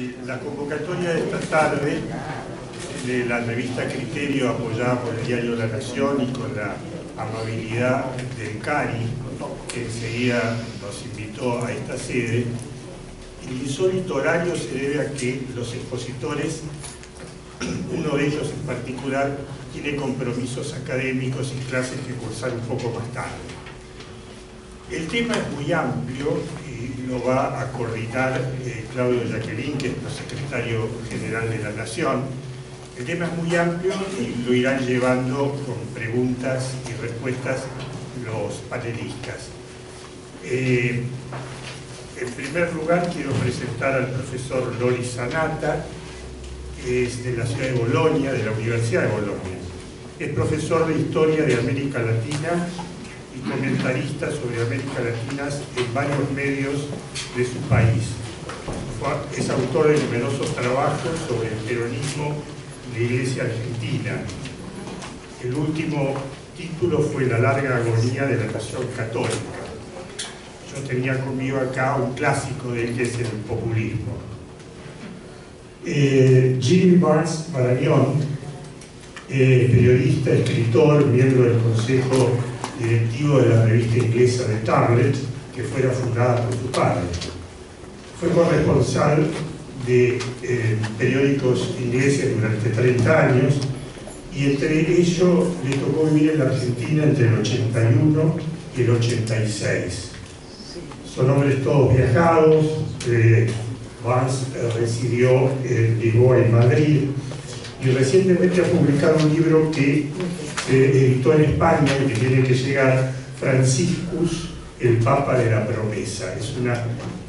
Eh, la convocatoria de esta tarde de la revista Criterio apoyada por el diario La Nación y con la amabilidad del CARI, que enseguida nos invitó a esta sede, el insólito horario se debe a que los expositores, uno de ellos en particular, tiene compromisos académicos y clases que cursar un poco más tarde. El tema es muy amplio lo va a coordinar eh, Claudio Jacqueline, que es el secretario general de la Nación. El tema es muy amplio y lo irán llevando con preguntas y respuestas los panelistas. Eh, en primer lugar, quiero presentar al profesor Lori Sanata, que es de la ciudad de Bolonia, de la Universidad de Bolonia. Es profesor de Historia de América Latina comentarista sobre América Latina en varios medios de su país. Es autor de numerosos trabajos sobre el peronismo y la Iglesia Argentina. El último título fue La larga agonía de la nación católica. Yo tenía conmigo acá un clásico de él que es el populismo. Eh, Jimmy Barnes Marañón, eh, periodista, escritor, miembro del Consejo Directivo de la revista inglesa de Tablet, que fuera fundada por su padre. Fue corresponsal de eh, periódicos ingleses durante 30 años y entre ellos le tocó vivir en la Argentina entre el 81 y el 86. Son hombres todos viajados, eh, Vance residió en Lisboa en Madrid y recientemente ha publicado un libro que editó en España y que tiene que llegar, Franciscus, el Papa de la Promesa. Es una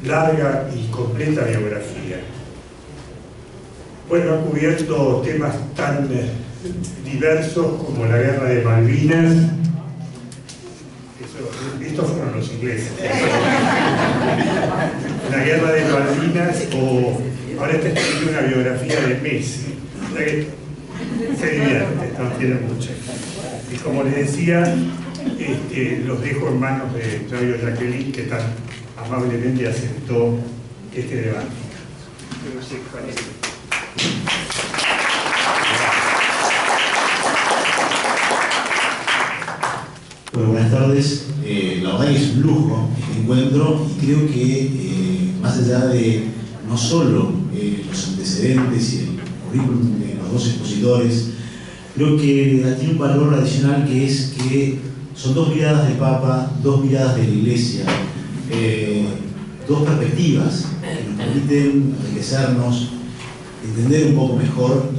larga y completa biografía. Bueno, ha cubierto temas tan eh, diversos como la guerra de Malvinas. estos fueron los ingleses. la guerra de Malvinas o ahora está escribiendo una biografía de Messi. Se divierte, no tiene mucho. Y como les decía, este, los dejo en manos de Claudio Jacqueline, que tan amablemente aceptó este debate. Bueno, buenas tardes. Eh, la verdad es un lujo este encuentro y creo que eh, más allá de no solo eh, los antecedentes y el currículum de los dos expositores, creo que tiene un valor adicional que es que son dos miradas del Papa, dos miradas de la Iglesia, dos perspectivas que nos permiten enriquecernos, entender un poco mejor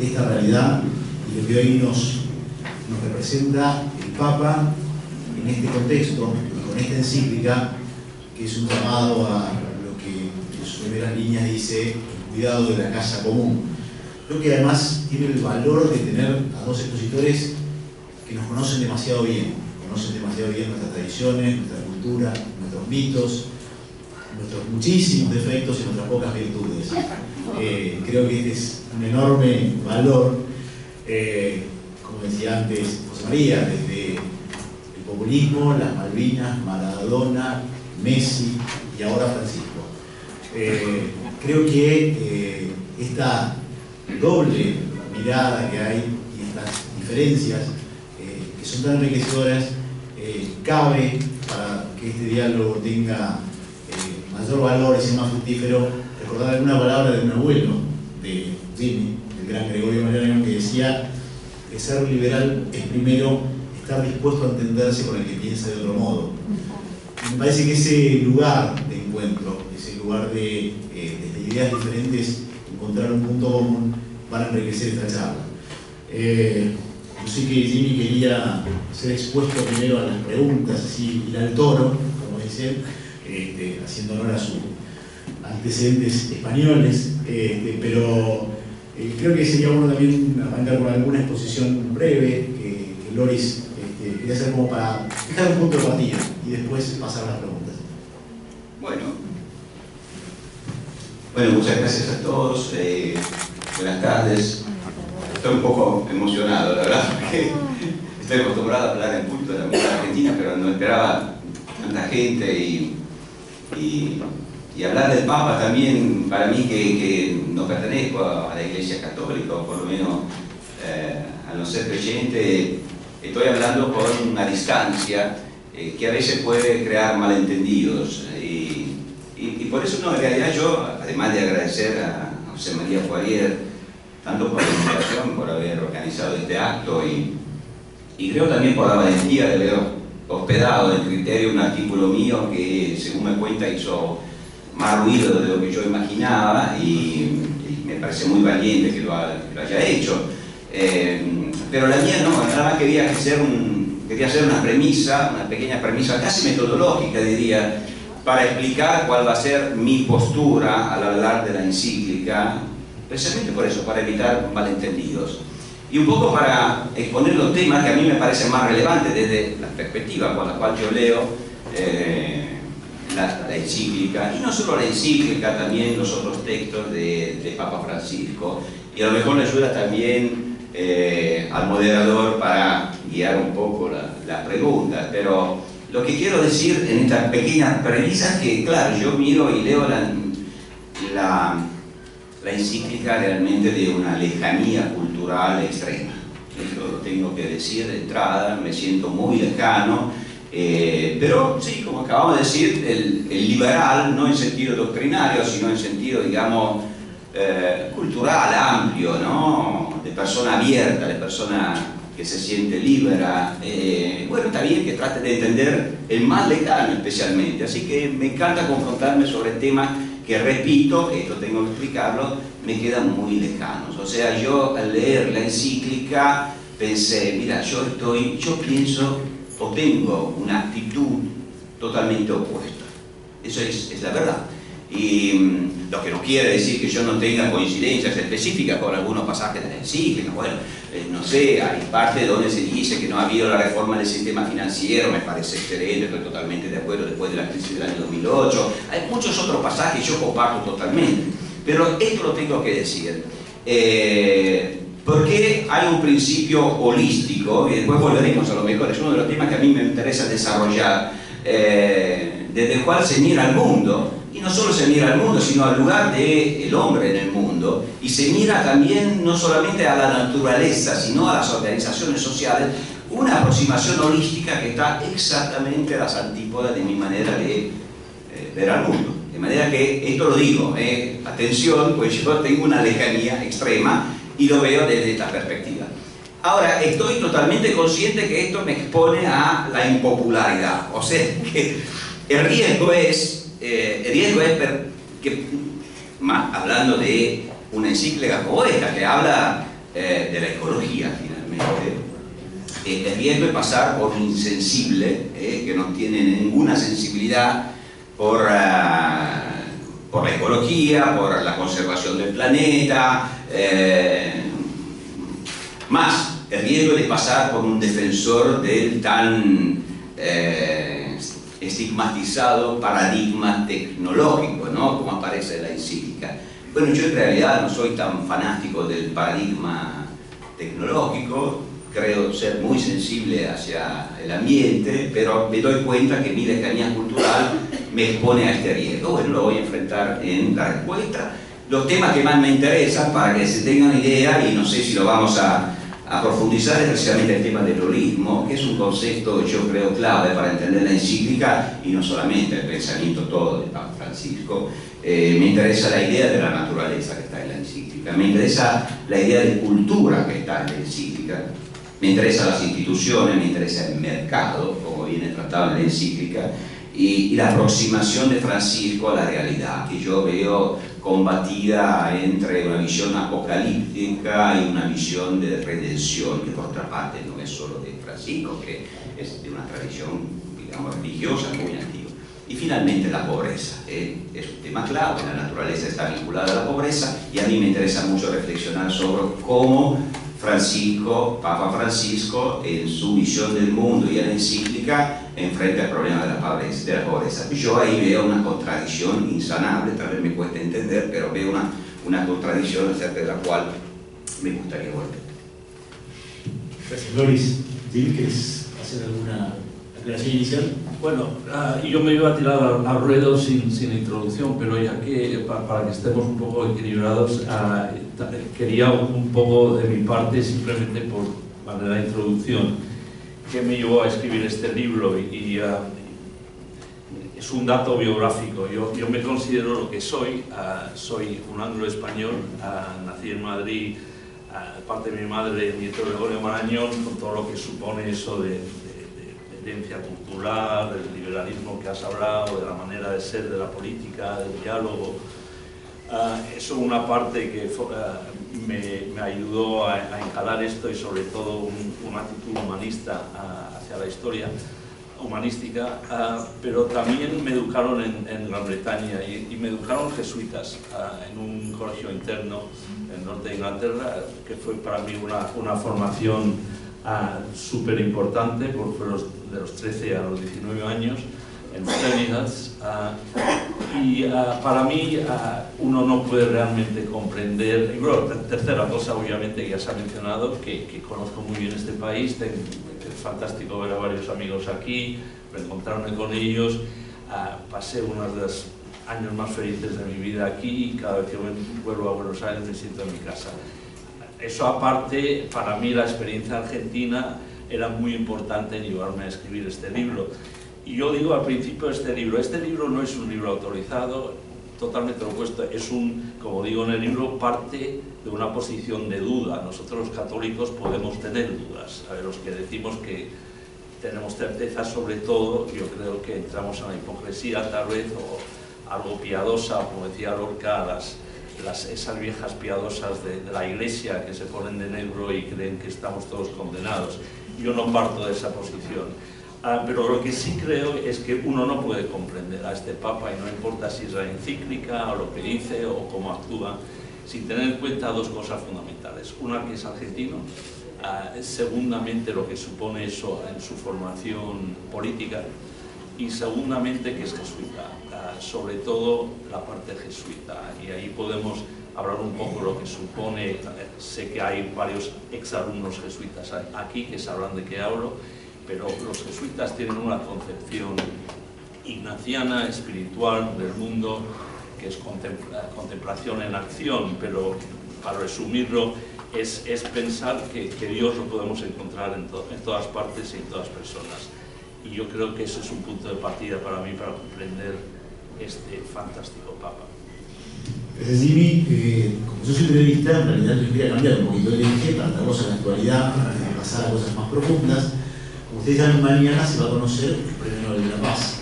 esta realidad y lo que hoy nos, representa el Papa en este contexto y con esta encíclica, que es un llamado a lo que en sus primeras líneas dice cuidado de la casa común. Creo que además tiene el valor de tener a dos expositores que nos conocen demasiado bien, conocen demasiado bien nuestras tradiciones, nuestra cultura, nuestros mitos, nuestros muchísimos defectos y nuestras pocas virtudes. Eh, creo que es un enorme valor, eh, como decía antes José María, desde el populismo, las Malvinas, Maradona, Messi y ahora Francisco. Eh, creo que esta doble mirada que hay y estas diferencias que son tan enriquecedoras cabe para que este diálogo tenga mayor valor y sea más fructífero, recordar alguna palabra de un abuelo de Jimmy, el gran Gregorio Mariano, que decía que ser liberal es primero estar dispuesto a entenderse con el que piensa de otro modo. me parece que ese lugar de encuentro, ese lugar de, eh, ideas diferentes, encontrar un punto común, van a enriquecer esta charla. Eh, yo sé que Jimmy quería ser expuesto primero a las preguntas, así, ir al toro, como dicen, este, haciendo honor a sus antecedentes españoles, este, pero eh, creo que sería bueno también arrancar con alguna exposición breve que, Loris este, quería hacer como para dejar un punto de partida y después pasar a las preguntas. Bueno, bueno, muchas gracias a todos. Eh, buenas tardes. Estoy un poco emocionado, la verdad, porque estoy acostumbrado a hablar en culto de la mujer argentina, pero no esperaba tanta gente y y y hablar del Papa también, para mí que, no pertenezco a la Iglesia Católica, o por lo menos eh, a no ser creyente, estoy hablando con una distancia eh, que a veces puede crear malentendidos. Y, por eso, no, en realidad yo, además de agradecer a José María Poirier, tanto por la invitación, por haber organizado este acto y, y creo también por la valentía de haber hospedado en criterio un artículo mío que, según me cuenta, hizo más ruido de lo que yo imaginaba y, me parece muy valiente que lo, haya hecho. Eh, pero la mía no, nada más quería hacer, quería hacer una premisa, una pequeña premisa casi metodológica diría, para explicar cuál va a ser mi postura al hablar de la encíclica, precisamente por eso, para evitar malentendidos. Y un poco para exponer los temas que a mí me parecen más relevantes desde la perspectiva con la cual yo leo eh, la, encíclica, y no solo la encíclica, también los otros textos de, Papa Francisco, y a lo mejor le ayuda también eh, al moderador para guiar un poco las preguntas, pero lo que quiero decir en esta pequeña premisa es que, claro, yo miro y leo la, la, encíclica realmente de una lejanía cultural extrema. Eso lo tengo que decir de entrada, me siento muy lejano, eh, pero sí, como acabamos de decir, el, liberal, no en sentido doctrinario, sino en sentido, digamos, eh, cultural, amplio, ¿no? de persona abierta, de persona que se siente libera. Eh, bueno, está bien que trate de entender el más lejano especialmente, así que me encanta confrontarme sobre temas que, repito, esto tengo que explicarlo, me quedan muy lejanos. O sea, yo al leer la encíclica pensé, mira, yo estoy, yo pienso o tengo una actitud totalmente opuesta. Eso es, la verdad. Y mm, lo que no quiere decir que yo no tenga coincidencias específicas con algunos pasajes de la encíclica. Bueno, eh, no sé, hay parte donde se dice que no ha habido la reforma del sistema financiero, me parece excelente, estoy totalmente de acuerdo después de la crisis del año 2008. Hay muchos otros pasajes yo comparto totalmente. Pero esto lo tengo que decir. Eh, porque hay un principio holístico, y después volveremos a lo mejor, es uno de los temas que a mí me interesa desarrollar, eh, desde el cual se mira al mundo, y no solo se mira al mundo, sino al lugar del hombre en el mundo, y se mira también no solamente a la naturaleza, sino a las organizaciones sociales, una aproximación holística que está exactamente a las antípodas de mi manera de eh, ver al mundo. De manera que, esto lo digo, eh, atención, pues yo tengo una lejanía extrema y lo veo desde esta perspectiva. Ahora, estoy totalmente consciente que esto me expone a la impopularidad, o sea, que el riesgo es, eh, el riesgo es que, más, hablando de una encíclica como esta, que habla eh, de la ecología finalmente, eh, riesgo es pasar por insensible, que no tiene ninguna sensibilidad por, ah, por la ecología, por la conservación del planeta, eh, más el riesgo de pasar por un defensor del tan eh, estigmatizado paradigma tecnológico, ¿no? como aparece en la encíclica. Bueno, yo en realidad no soy tan fanático del paradigma tecnológico, creo ser muy sensible hacia el ambiente, pero me doy cuenta que mi lejanía cultural me expone a este riesgo. Bueno, lo voy a enfrentar en la respuesta los temas que más me interesan para que se tengan idea, y no sé si lo vamos a, profundizar, es precisamente el tema del holismo, que es un concepto, yo creo, clave para entender la encíclica y no solamente el pensamiento todo de Papa Francisco. Eh, me interesa la idea de la naturaleza que está en la encíclica, me interesa la idea de cultura que está en la encíclica, me interesan las instituciones, me interesa el mercado, como viene tratado en la encíclica, y, la aproximación de Francisco a la realidad, que yo veo combatida entre una visión apocalíptica y una visión de redención, que por otra parte no es solo de Francisco, que es de una tradición, digamos, religiosa muy antigua. Y finalmente la pobreza, ¿eh? es un tema clave, la naturaleza está vinculada a la pobreza y a mí me interesa mucho reflexionar sobre cómo Francisco, Papa Francisco, en su visión del mundo y en la encíclica, enfrenta el problema de la pobreza. Yo ahí veo una contradicción insanable, tal vez me cueste entender, pero veo una, una contradicción acerca de la cual me gustaría volver. Gracias, Loris. ¿Quieres hacer alguna aclaración inicial? Bueno, uh, yo me iba a tirar al, ruedo sin, sin, introducción, pero ya que para, que estemos un poco equilibrados, uh, quería un poco de mi parte, simplemente por manera de introducción, que me llevó a escribir este libro y, uh, es un dato biográfico. Yo, me considero lo que soy. Soy un anglo-español, nací en Madrid, parte de mi madre, nieto de Gregorio Marañón, con todo lo que supone eso de, de, de, herencia cultural, del liberalismo que has hablado, de la manera de ser de la política, del diálogo. eso es una parte que me, me, ayudó a, a, encarar esto y sobre todo un, una actitud humanista hacia la historia humanística, uh, pero también me educaron en, Gran Bretaña y, me educaron jesuitas uh, en un colegio interno en el norte de Inglaterra, que fue para mí una formación súper importante, porque fue los, de los 13 a los 19 años en Trinidad. y para mí uno no puede realmente comprender, y bueno, tercera cosa obviamente que ya se ha mencionado, que, que conozco muy bien este país, tengo, fantástico ver a varios amigos aquí, reencontrarme con ellos. Pasé unos de los años más felices de mi vida aquí y cada vez que vuelvo a Buenos Aires me siento en mi casa. Eso aparte, para mí la experiencia argentina era muy importante en llevarme a escribir este libro. Y yo digo al principio este libro, este libro no es un libro autorizado, totalmente opuesto, es un, como digo en el libro, parte de una posición de duda. Nosotros los católicos podemos tener dudas, a ver, los que decimos que tenemos certeza sobre todo, yo creo que entramos en la hipocresía tal vez, o algo piadosa, como decía Lorca, las, las, esas viejas piadosas de, de la iglesia que se ponen de negro y creen que estamos todos condenados. Yo no parto de esa posición. Uh, pero lo que sí creo es que uno no puede comprender a este Papa y no importa si es la encíclica o lo que dice o cómo actúa, sin tener en cuenta dos cosas fundamentales. Una que es argentino, uh, segundamente lo que supone eso en su formación política y segundamente que es jesuita, uh, sobre todo la parte jesuita. Y ahí podemos hablar un poco de lo que supone, sé que hay varios exalumnos jesuitas aquí que sabrán de qué hablo, pero los jesuitas tienen una concepción ignaciana, espiritual del mundo, que es contempla, contemplación en acción, pero para resumirlo, es, es pensar que, que, Dios lo podemos encontrar en, en, todas partes y en todas personas. Y yo creo que ese es un punto de partida para mí para comprender este fantástico Papa. Gracias, Jimmy. Eh, como soy periodista, en realidad yo quería cambiar un poquito el eje para estar en la actualidad, para pasar a cosas más profundas. Como ustedes saben, mañana se va a conocer el Premio Nobel de la Paz.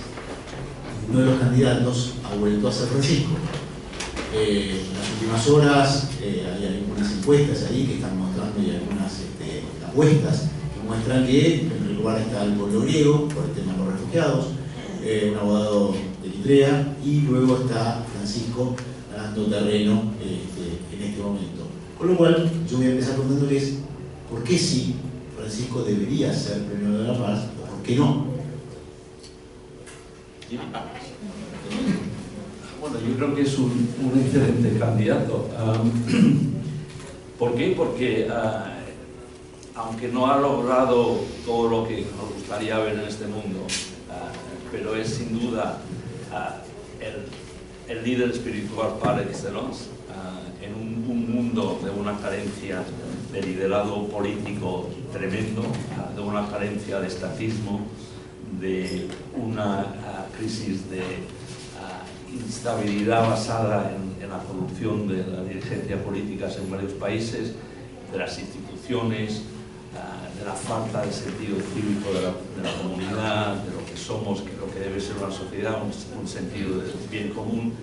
Uno de los candidatos ha vuelto a ser Francisco. Eh, en las últimas horas eh, hay algunas encuestas ahí que están mostrando y algunas este, apuestas que muestran que lugar está el pueblo griego por el tema de los refugiados, eh, un abogado de Eritrea y luego está Francisco ganando terreno este, en este momento. Con lo cual, yo voy a empezar preguntándoles por qué sí Francisco debería ser premio de la paz o por qué no. Bueno, yo creo que es un, excelente candidato. ¿Por qué? Porque uh, aunque no ha logrado todo lo que nos gustaría ver en este mundo, uh, pero es sin duda uh, el, líder espiritual par excellence en un, un mundo de una carencia de liderado político tremendo, de una carencia de estatismo, de una crisis de instabilidad basada en, en, la corrupción de la dirigencia política en varios países, de las instituciones, de la falta de sentido cívico de la, comunidad, de lo que somos, que lo que debe ser una sociedad, un, sentido de bien común.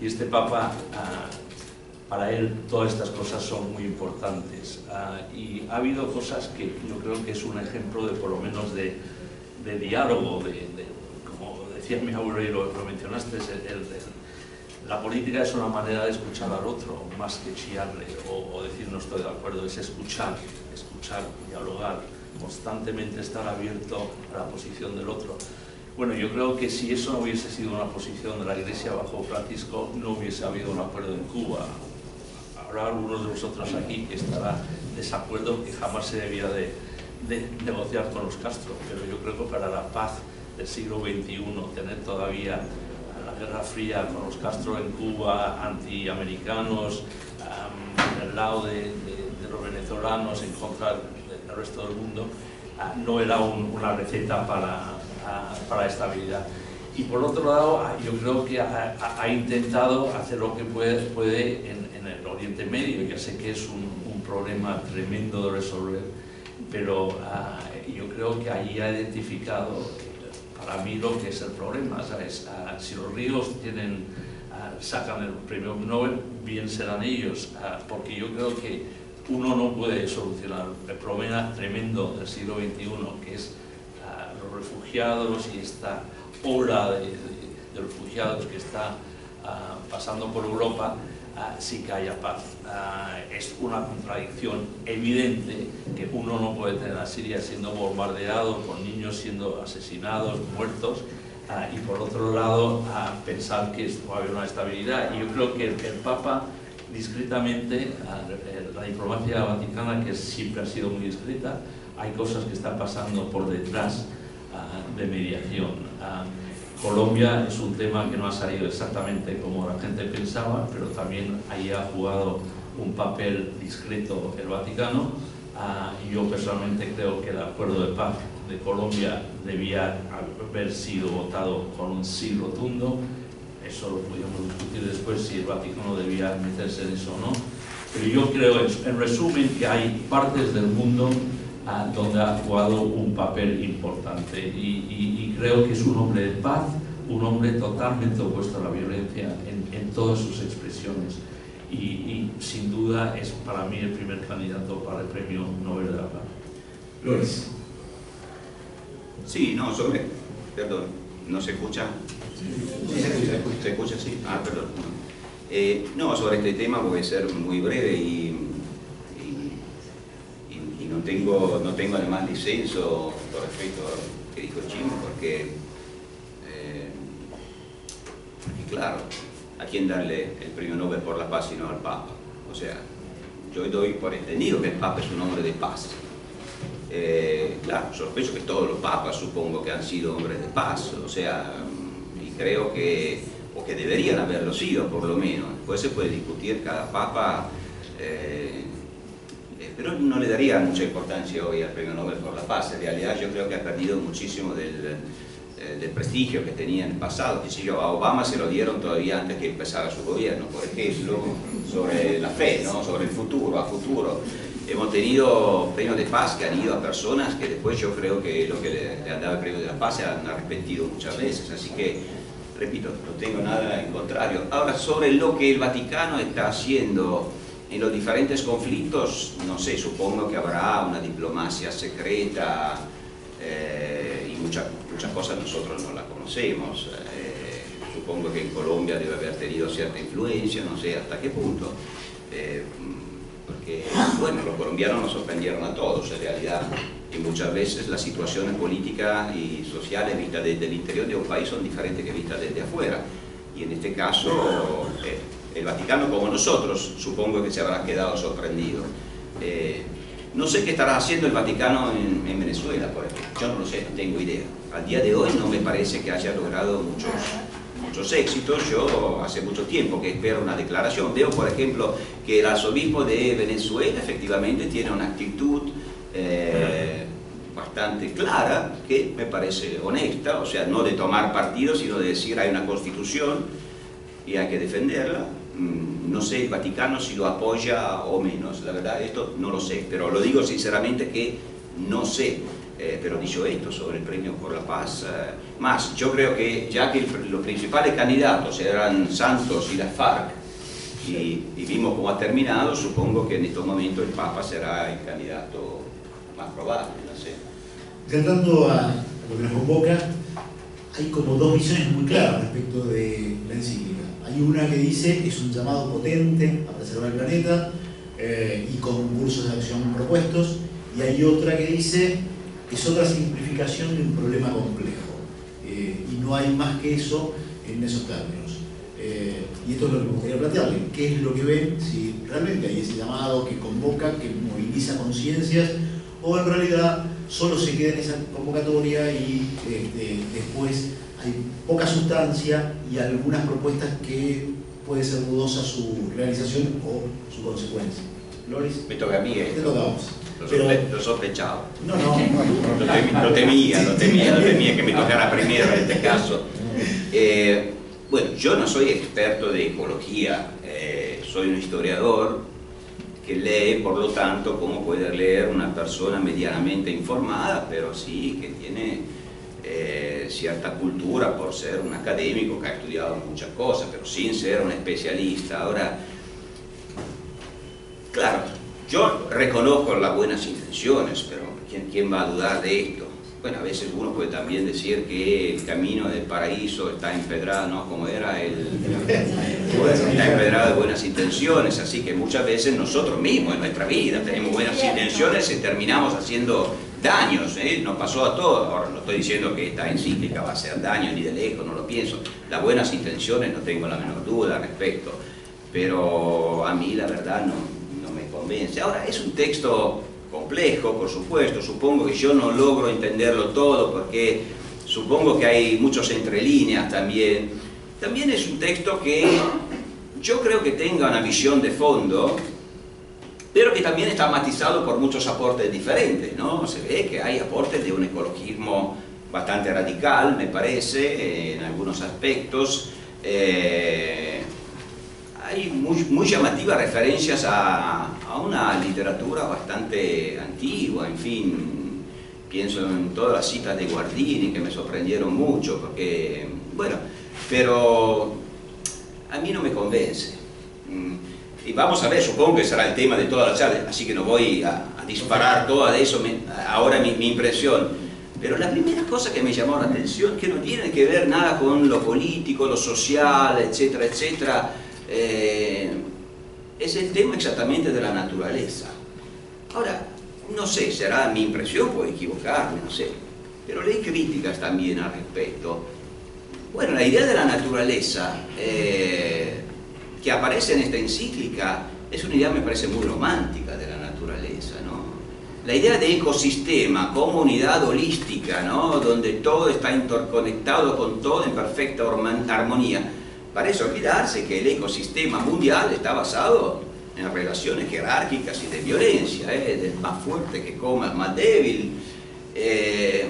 Y este Papa para él todas estas cosas son muy importantes. Uh, y ha habido cosas que yo creo que es un ejemplo de por lo menos de, diálogo, de, como decía mi abuelo y lo, mencionaste, el, el, la política es una manera de escuchar al otro, más que chillarle o, decir no estoy de acuerdo, es escuchar, dialogar, constantemente estar abierto a la posición del otro. Bueno, yo creo que si eso no hubiese sido una posición de la Iglesia bajo Francisco, no hubiese habido un acuerdo en Cuba, habrá algunos de vosotros aquí que estará desacuerdo que jamás se debía de, de, negociar con los Castro, pero yo creo que para la paz del siglo XXI, tener todavía la Guerra Fría con los Castro en Cuba, antiamericanos, um, del lado de, de, de, los venezolanos en contra del resto del mundo, uh, no era un, una receta para, uh, para estabilidad. Y por otro lado, yo creo que ha, ha, intentado hacer lo que puede, puede en, en, el Oriente Medio. Ya sé que es un, un problema tremendo de resolver, pero uh, yo creo que allí ha identificado para mí lo que es el problema. ¿sabes? Uh, si los ríos tienen, uh, sacan el premio Nobel, bien serán ellos, porque yo creo que uno no puede solucionar el problema tremendo del siglo XXI, que es los refugiados y esta ola de, refugiados que está pasando por Europa, uh, sí que haya paz. Uh, es una contradicción evidente que uno no puede tener a Siria siendo bombardeado, con niños siendo asesinados, muertos, y por otro lado pensar que va a haber una estabilidad. Y yo creo que el Papa discretamente, la diplomacia vaticana, que siempre ha sido muy discreta, hay cosas que están pasando por detrás de mediación. Colombia es un tema que no ha salido exactamente como la gente pensaba, pero también ahí ha jugado un papel discreto el Vaticano. Uh, yo personalmente creo que el acuerdo de paz de Colombia debía haber sido votado con un sí rotundo. Eso lo pudimos discutir después si el Vaticano debía meterse en eso o no. Pero yo creo, en resumen, que hay partes del mundo uh, donde ha jugado un papel importante y, y, y, creo que es un hombre de paz, un hombre totalmente opuesto a la violencia en, en todas sus expresiones y, y, sin duda es para mí el primer candidato para el premio Nobel de la Paz. Flores. Sí, no, sobre, perdón, ¿no se escucha? Sí, se escucha. ¿Se escucha? Sí. Ah, perdón. Eh, no, sobre este tema voy a ser muy breve y no tengo, no tengo además disenso con respecto a lo que dijo Chimo, porque, eh, porque, claro, ¿a quién darle el premio Nobel por la paz sino al Papa? O sea, yo doy por entendido que el Papa es un hombre de paz. Eh, claro, sospecho que todos los papas supongo que han sido hombres de paz, o sea, y creo que, o que deberían haberlo sido por lo menos. Después se puede discutir cada papa eh, pero no le daría mucha importancia hoy al Premio Nobel por la Paz. En realidad yo creo que ha perdido muchísimo del, eh, prestigio que tenía en el pasado. Que si a Obama se lo dieron todavía antes que empezara su gobierno, por ejemplo, sobre la fe, ¿no? sobre el futuro, a futuro. Hemos tenido premios de paz que han ido a personas que después yo creo que lo que le, le han dado el premio de la paz se han arrepentido muchas veces. Así que, repito, no tengo nada en contrario. Ahora, sobre lo que el Vaticano está haciendo en los diferentes conflictos, no sé, supongo que habrá una diplomacia secreta eh, y muchas mucha cosas nosotros no la conocemos. Eh, supongo que en Colombia debe haber tenido cierta influencia, no sé hasta qué punto. Eh, porque, bueno, los colombianos nos sorprendieron a todos en realidad y muchas veces las situaciones políticas y sociales vistas desde el interior de un país son diferentes que vistas desde afuera. Y en este caso, eh, el Vaticano como nosotros, supongo que se habrá quedado sorprendido. Eh, no sé qué estará haciendo el Vaticano en, en, Venezuela, por ejemplo. Yo no lo sé, no tengo idea. Al día de hoy no me parece que haya logrado muchos, muchos éxitos. Yo hace mucho tiempo que espero una declaración. Veo, por ejemplo, que el arzobispo de Venezuela efectivamente tiene una actitud eh, bastante clara, que me parece honesta, o sea, no de tomar partido, sino de decir hay una constitución y hay que defenderla. No sé el Vaticano si lo apoya o menos, la verdad esto no lo sé, pero lo digo sinceramente que no sé. Eh, pero dicho esto sobre el premio por la paz, eh, más yo creo que ya que el, los principales candidatos eran Santos y la FARC, y, y, vimos cómo ha terminado, supongo que en estos momentos el Papa será el candidato más probable, no sé. Tratando a lo que nos convoca, hay como dos visiones muy claras respecto de la encíclica. Hay una que dice que es un llamado potente a preservar el planeta eh, y con cursos de acción propuestos, y hay otra que dice es otra simplificación de un problema complejo. Eh, y no hay más que eso en esos términos. Eh, y esto es lo que me gustaría plantearle. ¿Qué es lo que ven? Si realmente hay ese llamado que convoca, que moviliza conciencias, o en realidad solo se queda en esa convocatoria y este, después hay poca sustancia y algunas propuestas que puede ser dudosa su realización o su consecuencia. Loris. Me toca a mí Te toca a vos. Lo, sospechaba. No, no, lo temía, lo temía, lo temía que me tocara primero en este caso. Eh, bueno, yo no soy experto de ecología, eh, soy un historiador que lee, por lo tanto, como puede leer una persona medianamente informada, pero sí que tiene eh, cierta cultura por ser un académico que ha estudiado muchas cosas, pero sin ser un especialista. Ahora, claro, yo reconozco las buenas intenciones, pero ¿quién, quién va a dudar de esto? Bueno, a veces uno puede también decir que el camino del paraíso está empedrado, ¿no? Como era el... Bueno, está empedrado de buenas intenciones, así que muchas veces nosotros mismos en nuestra vida tenemos buenas intenciones y terminamos haciendo daños, ¿eh? nos pasó a todos, ahora no estoy diciendo que esta encíclica va a hacer daño ni de lejos, no lo pienso, las buenas intenciones no tengo la menor duda al respecto, pero a mí la verdad no, convence. Ahora, es un texto complejo, por supuesto, supongo que yo no logro entenderlo todo porque supongo que hay muchos entre líneas también. También es un texto que yo creo que tenga una visión de fondo, pero que también está matizado por muchos aportes diferentes, ¿no? Se ve que hay aportes de un ecologismo bastante radical, me parece, en algunos aspectos. Eh, hay muy, muy llamativas referencias a, a una literatura bastante antigua, en fin, pienso en todas las citas de Guardini que me sorprendieron mucho, porque, bueno, pero a mí no me convence. Mm, Y vamos a ver, supongo que será el tema de toda la charla, así que no voy a, a disparar toda de eso, me- ahora mi, mi impresión. Pero la primera cosa que me llamó la atención, que no tiene que ver nada con lo político, lo social, etcétera, etcétera, eh, es el tema exactamente de la naturaleza. Ahora, no sé, será mi impresión, puedo equivocarme, no sé, pero leí críticas también al respecto. Bueno, la idea de la naturaleza eh, que aparece en esta encíclica es una idea, me parece, muy romántica de la naturaleza, ¿no? La idea de ecosistema como unidad holística, ¿no? Donde todo está interconectado con todo en perfecta armonía. Parece olvidarse que el ecosistema mundial está basado en relaciones jerárquicas y de violencia, ¿eh? del más fuerte que coma al más débil. Eh,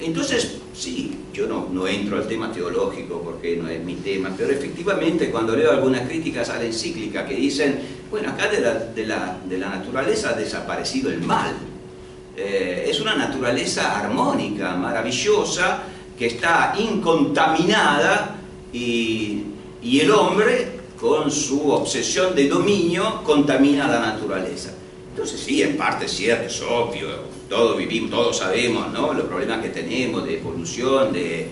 entonces, sí, yo no, no entro al tema teológico porque no es mi tema, pero efectivamente cuando leo algunas críticas a la encíclica que dicen, bueno, acá de la, de la- de la naturaleza ha desaparecido el mal. Eh, es una naturaleza armónica, maravillosa, que está incontaminada y, el hombre, con su obsesión de dominio, contamina la naturaleza. Entonces sí, en parte es cierto, es obvio, todos vivimos, todos sabemos ¿no? los problemas que tenemos de polución, de...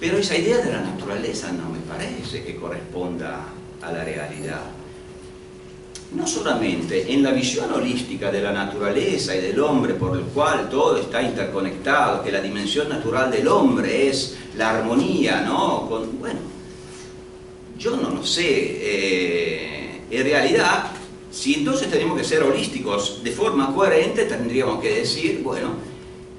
pero esa idea de la naturaleza no me parece que corresponda a la realidad. No solamente en la visión holística de la naturaleza y del hombre, por el cual todo está interconectado, que la dimensión natural del hombre es la armonía, ¿no? Con, bueno, yo no lo sé. eh, en realidad, si entonces tenemos que ser holísticos de forma coherente, tendríamos que decir, bueno,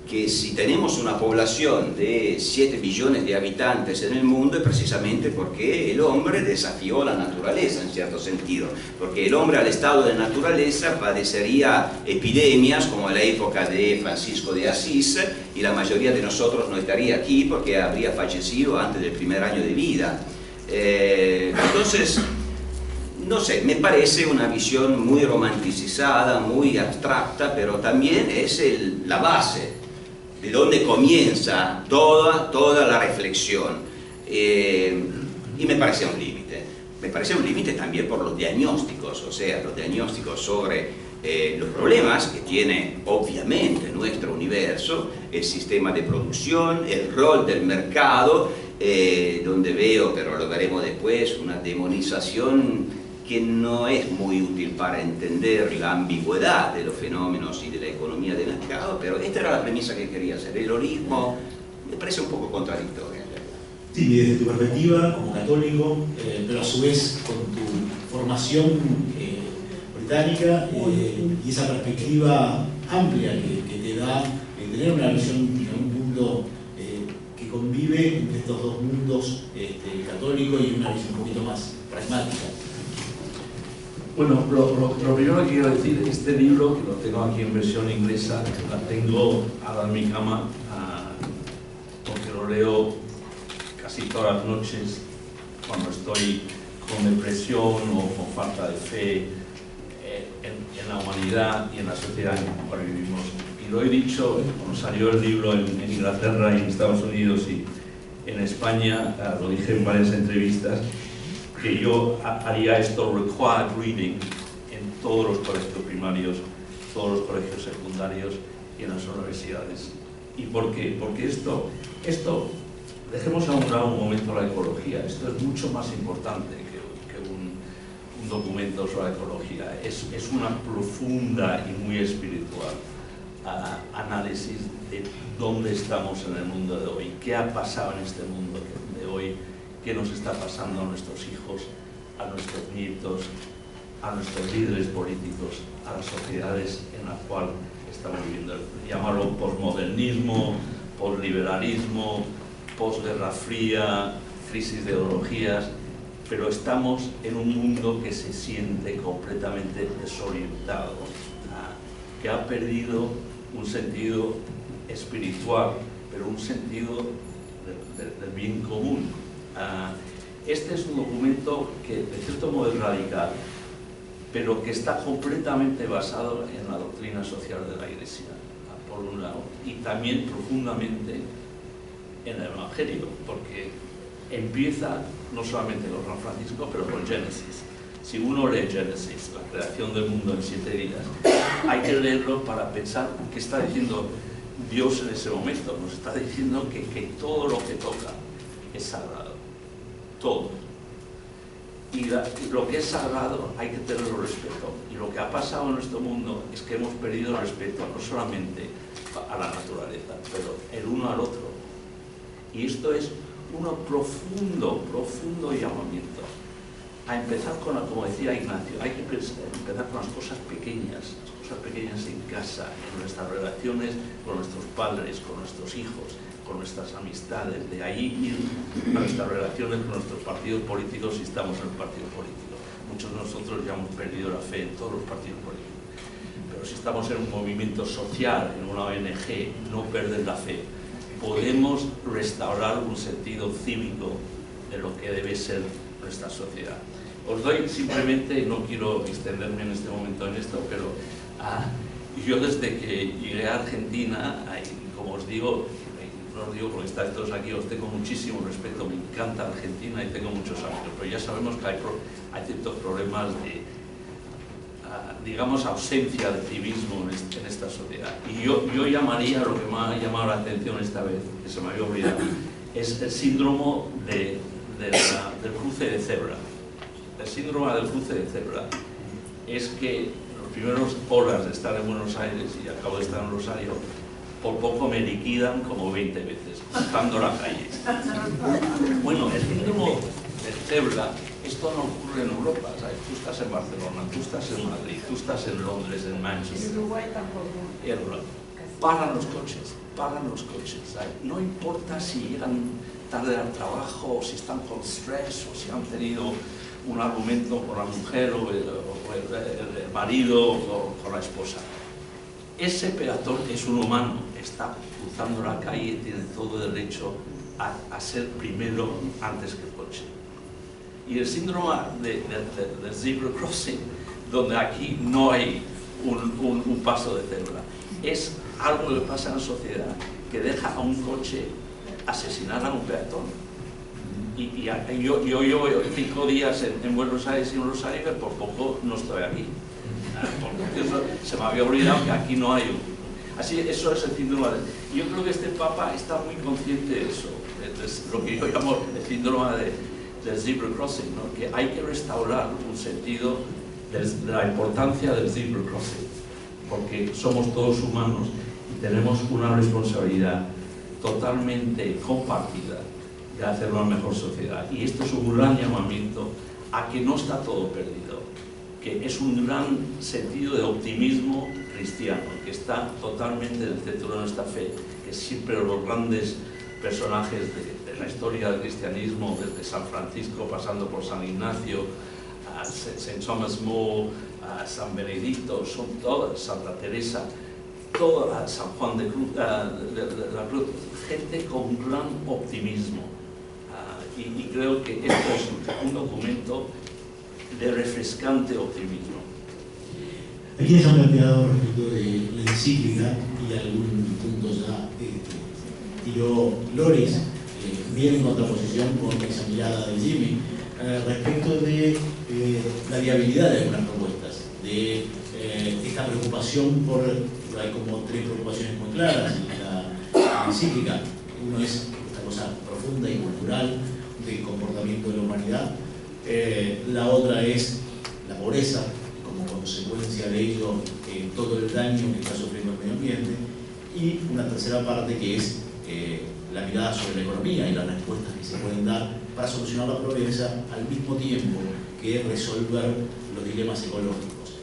que si tenemos una población de 7 billones de habitantes en el mundo es precisamente porque el hombre desafió la naturaleza en cierto sentido, porque el hombre al estado de naturaleza padecería epidemias como en la época de Francisco de Asís y la mayoría de nosotros no estaría aquí porque habría fallecido antes del primer año de vida. Eh, entonces, no sé, me parece una visión muy romanticizada, muy abstracta, pero también es el- la base de donde comienza toda, toda la reflexión. Eh, y me parece un límite. Me parece un límite también por los diagnósticos, o sea, los diagnósticos sobre eh, los problemas que tiene obviamente nuestro universo, el sistema de producción, el rol del mercado, eh, donde veo, pero lo veremos después, una demonización que no es muy útil para entender la ambigüedad de los fenómenos y de la economía de mercado, pero esta era la premisa que quería hacer. El holismo me parece un poco contradictorio. Sí, desde tu perspectiva como católico, eh, pero a su vez con tu formación eh, británica eh, y esa perspectiva amplia que, te da tener una visión de un mundo eh, que convive entre estos dos mundos este, católico y una visión un poquito más pragmática. Bueno, lo, primero que quiero decir, este libro, que lo tengo aquí en versión inglesa, la tengo ahora en mi cama, uh, porque lo leo casi todas las noches cuando estoy con depresión o con falta de fe eh, en, la humanidad y en la sociedad en la cual vivimos. Y lo he dicho cuando salió el libro en, Inglaterra y en Estados Unidos y en España, uh, lo dije en varias entrevistas, que yo haría esto required reading en todos los colegios primarios, todos los colegios secundarios y en las universidades. ¿Y por qué? Porque esto, esto dejemos a un lado un momento la ecología, esto es mucho más importante que, que un, un, documento sobre la ecología, es, es una profunda y muy espiritual análisis de dónde estamos en el mundo de hoy, qué ha pasado en este mundo de hoy, qué nos está pasando a nuestros hijos, a nuestros nietos, a nuestros líderes políticos, a las sociedades en las cuales estamos viviendo. Llamarlo posmodernismo, posliberalismo, posguerra fría, crisis de ideologías, pero estamos en un mundo que se siente completamente desorientado, que ha perdido un sentido espiritual, pero un sentido del, bien común, este es un documento que de cierto modo es radical, pero que está completamente basado en la doctrina social de la Iglesia, por un lado, y también profundamente en el Evangelio, porque empieza no solamente con San Francisco, pero con Génesis. Si uno lee Génesis, la creación del mundo en siete días, hay que leerlo para pensar qué está diciendo Dios en ese momento. Nos está diciendo que todo lo que toca es sagrado todo. Y, la, lo que es sagrado hay que tenerlo respeto. Y lo que ha pasado en nuestro mundo es que hemos perdido el respeto no solamente a la naturaleza, pero el uno al otro. Y esto es un profundo, profundo llamamiento a empezar con, como decía Ignacio, hay que empezar con las cosas pequeñas, las cosas pequeñas en casa, en nuestras relaciones con nuestros padres, con nuestros hijos, con nuestras amistades, de ahí ir nuestras relaciones con nuestros partidos políticos si estamos en un partido político. Muchos de nosotros ya hemos perdido la fe en todos los partidos políticos. Pero si estamos en un movimiento social, en una ONG, no perder la fe. Podemos restaurar un sentido cívico de lo que debe ser nuestra sociedad. Os doy simplemente, no quiero extenderme en este momento en esto, pero ah, yo desde que llegué a Argentina, como os digo, os digo porque estáis todos aquí, os tengo muchísimo respeto, me encanta Argentina y tengo muchos amigos, pero ya sabemos que hay, pro, hay ciertos problemas de, uh, digamos, ausencia de civismo en, este, en, esta sociedad. Y yo, yo llamaría, lo que me ha llamado la atención esta vez, que se me había olvidado, es el síndrome de, de la, del cruce de cebra. El síndrome del cruce de cebra es que los primeros horas de estar en Buenos Aires y acabo de estar en Rosario, por poco me liquidan como 20 veces, cruzando la calle. Bueno, el síndrome de cebra, esto no ocurre en Europa, ¿sabes? Tú estás en Barcelona, tú estás en Madrid, tú estás en Londres, en Manchester. En Uruguay tampoco. Paran los coches, paran los coches, ¿sabes? No importa si llegan tarde al trabajo, o si están con estrés, o si han tenido un argumento con la mujer, o el, o el, el marido, o con la esposa ese peatón es un humano, está cruzando la calle, tiene todo derecho a, ser primero antes que el coche. Y el síndrome de, de, zebra crossing, donde aquí no hay un, paso de cebra, es algo que pasa en la sociedad que deja a un coche asesinar a un peatón. Y, y yo, yo llevo cinco días en, en Buenos Aires y en Rosario y por poco no estoy aquí porque se me había olvidado que aquí no hay un... Así, eso es el síndrome de... Yo creo que este Papa está muy consciente de eso, de lo que yo llamo el síndrome de, del zebra crossing, ¿no? que hay que restaurar un sentido de la importancia del zebra crossing, porque somos todos humanos y tenemos una responsabilidad totalmente compartida de hacer una mejor sociedad. Y esto es un gran llamamiento a que no está todo perdido, que es un gran sentido de optimismo cristiano, que está totalmente en el centro de nuestra fe, que siempre los grandes personajes de, la historia del cristianismo, desde San Francisco pasando por San Ignacio, a St. Thomas More, a San Benedicto, son todas, Santa Teresa, toda San Juan de, Cruz, la Cruz, gente con gran optimismo. Ah, y creo que esto es un documento de refrescante optimismo. Aquí se han planteado respecto de la encíclica y algún punto ya eh, tiró Loris, eh, bien en contraposición con esa mirada de Jimmy, eh, respecto de eh, la viabilidad de algunas propuestas, de esta preocupación por, hay como tres preocupaciones muy claras en la, encíclica. Uno es esta cosa profunda y cultural del comportamiento de la humanidad, la otra es la pobreza, como consecuencia de ello eh, todo el daño que está sufriendo el medio ambiente, y una tercera parte que es eh, la mirada sobre la economía y las respuestas que se pueden dar para solucionar la pobreza al mismo tiempo que resolver los dilemas ecológicos.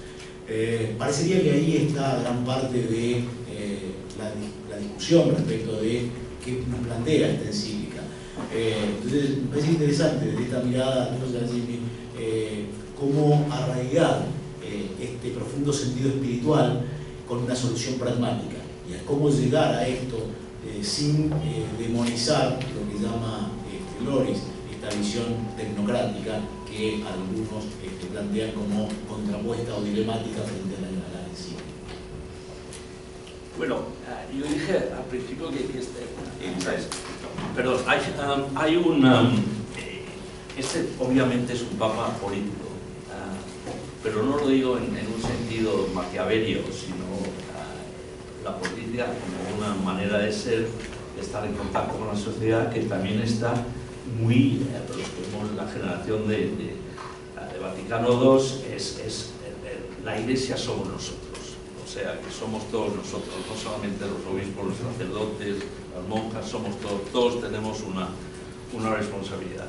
Eh, parecería que ahí está gran parte de la, discusión respecto de qué nos plantea esta encíclica. entonces, me parece interesante desde esta mirada, no sé, cómo arraigar eh, este profundo sentido espiritual con una solución pragmática y a cómo llegar a esto eh, sin eh, demonizar lo que llama este, Loris, esta visión tecnocrática que algunos este, plantean como contrapuesta o dilemática frente a la, la Bueno, yo dije al principio que, este, perdón, hay, um, hay un, um, este obviamente es un papa político, pero no lo digo en, un sentido maquiavelio, sino uh, la política como una manera de ser, de estar en contacto con la sociedad, que también está muy, eh, los que la generación de, de, Vaticano II, es, es la Iglesia somos nosotros, o sea, que somos todos nosotros, no solamente los obispos, los sacerdotes, las monjas, somos todos, todos tenemos una, una responsabilidad.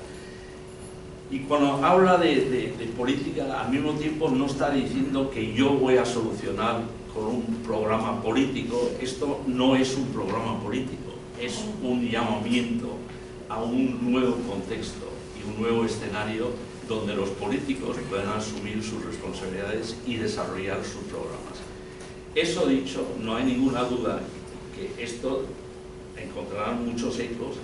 Y cuando habla de, política, al mismo tiempo no está diciendo que yo voy a solucionar con un programa político. Esto no es un programa político, es un llamamiento a un nuevo contexto y un nuevo escenario donde los políticos puedan asumir sus responsabilidades y desarrollar sus programas. Eso dicho, no hay ninguna duda que esto encontrará muchos ecos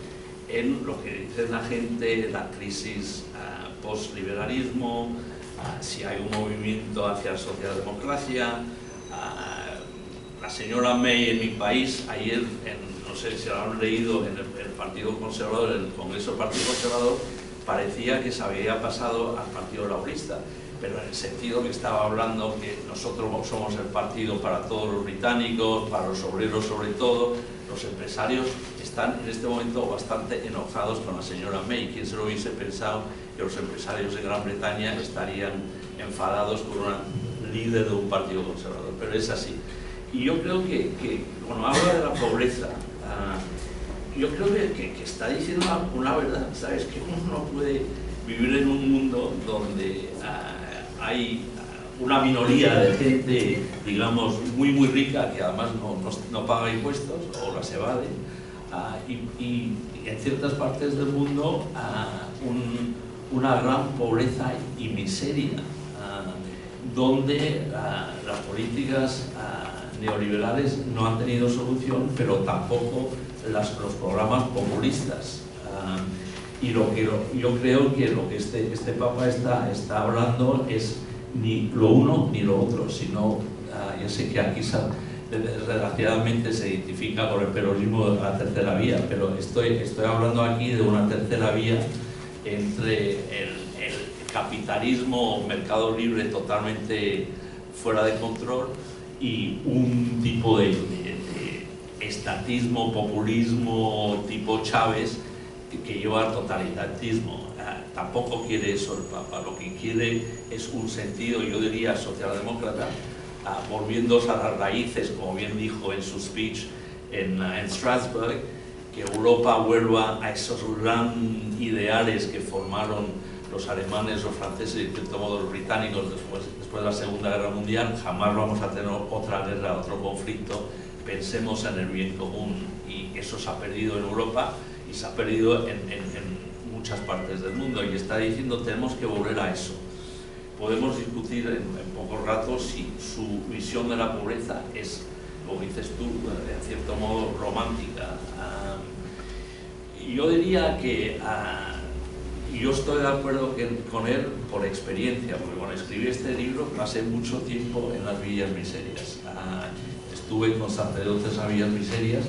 en lo que dice la gente, la crisis uh, post-liberalismo, uh, si hay un movimiento hacia la socialdemocracia. Uh, la señora May en mi país, ayer, en, no sé si lo han leído en el, el, Partido Conservador, en el Congreso del Partido Conservador, parecía que se había pasado al Partido Laborista, pero en el sentido que estaba hablando que nosotros somos el partido para todos los británicos, para los obreros sobre todo, los empresarios están en este momento bastante enojados con la señora May. ¿Quién se lo hubiese pensado que los empresarios de Gran Bretaña estarían enfadados con una líder de un partido conservador? Pero es así. Y yo creo que, cuando habla de la pobreza, uh, yo creo que, está diciendo una, verdad, ¿sabes? Que uno no puede vivir en un mundo donde uh, hay una minoría de gente, digamos, muy, muy rica, que además no, no, paga impuestos o las evade, uh, y, y, en ciertas partes del mundo un, una gran pobreza y miseria, uh, donde las políticas neoliberales no han tenido solución, pero tampoco los programas populistas. y lo que yo creo que lo que este, este Papa está, está hablando es ni lo uno ni lo otro, sino, ya sé que aquí desgraciadamente se identifica con el peronismo de la tercera vía, pero estoy, estoy hablando aquí de una tercera vía entre el, capitalismo, mercado libre totalmente fuera de control y un tipo de, de, estatismo, populismo tipo Chávez que lleva al totalitarismo. Tampoco quiere eso el Papa, lo que quiere es un sentido, yo diría, socialdemócrata, uh, volviéndose a las raíces, como bien dijo en su speech en, uh, en Strasbourg, que Europa vuelva a esos gran ideales que formaron los alemanes, los franceses y de cierto modo los británicos después, después de la Segunda Guerra Mundial, jamás vamos a tener otra guerra, otro conflicto, pensemos en el bien común. Y eso se ha perdido en Europa y se ha perdido en, muchas partes del mundo y está diciendo tenemos que volver a eso. Podemos discutir en, en pocos ratos si su visión de la pobreza es, como dices tú, en cierto modo romántica. Ah, yo diría que ah, yo estoy de acuerdo con él por experiencia, porque cuando escribí este libro pasé mucho tiempo en las villas miserias. Ah, estuve con sacerdotes a villas miserias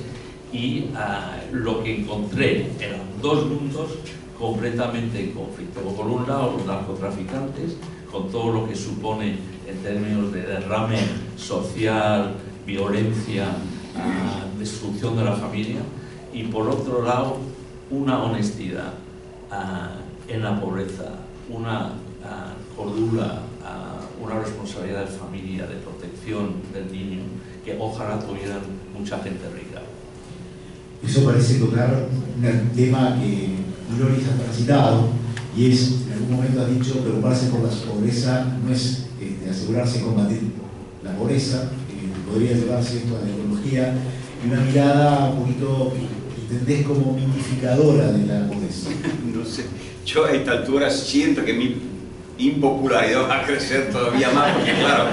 y ah, lo que encontré eran dos mundos completamente en conflicto. Por un lado, los narcotraficantes, con todo lo que supone en términos de derrame social, violencia, destrucción de la familia, y por otro lado, una honestidad en la pobreza, una cordura, una responsabilidad de familia, de protección del niño, que ojalá tuvieran mucha gente rica. Eso parece tocar un tema que Loris ha transitado y es, en algún momento ha dicho, preocuparse por la pobreza no es este, asegurarse combatir la pobreza, podría llevarse esto a la ecología y una mirada un poquito entendés como minificadora de la pobreza? no sé, yo a esta altura siento que mi impopularidad va a crecer todavía más, porque claro,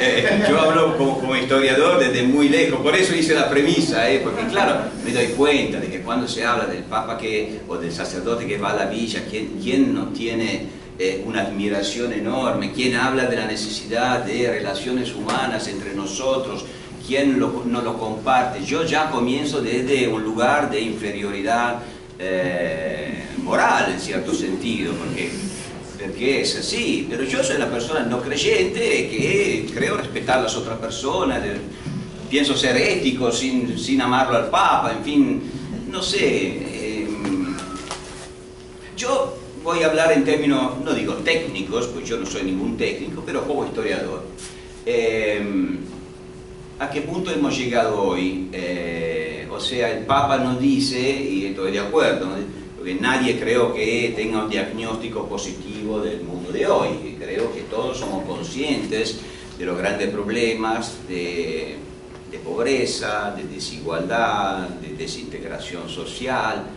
eh, yo hablo como, historiador desde muy lejos, por eso hice la premisa, eh, porque claro, me doy cuenta de que cuando se habla del papa que, o del sacerdote que va a la villa, ¿quién, quién no tiene eh, una admiración enorme? ¿Quién habla de la necesidad de relaciones humanas entre nosotros? quién no lo comparte. Yo ya comienzo desde un lugar de inferioridad eh, moral, en cierto sentido, porque, porque es así. Pero yo soy una persona no creyente que creo respetar a las otras personas, pienso ser ético sin, sin amarlo al Papa, en fin, no sé. Em, yo voy a hablar en términos, no digo técnicos, pues yo no soy ningún técnico, pero como historiador. Em, a qué punto hemos llegado hoy. Eh, o sea, el Papa nos dice, y estoy de acuerdo, porque nadie creo que tenga un diagnóstico positivo del mundo de hoy. Creo que todos somos conscientes de los grandes problemas de, de pobreza, de desigualdad, de desintegración social.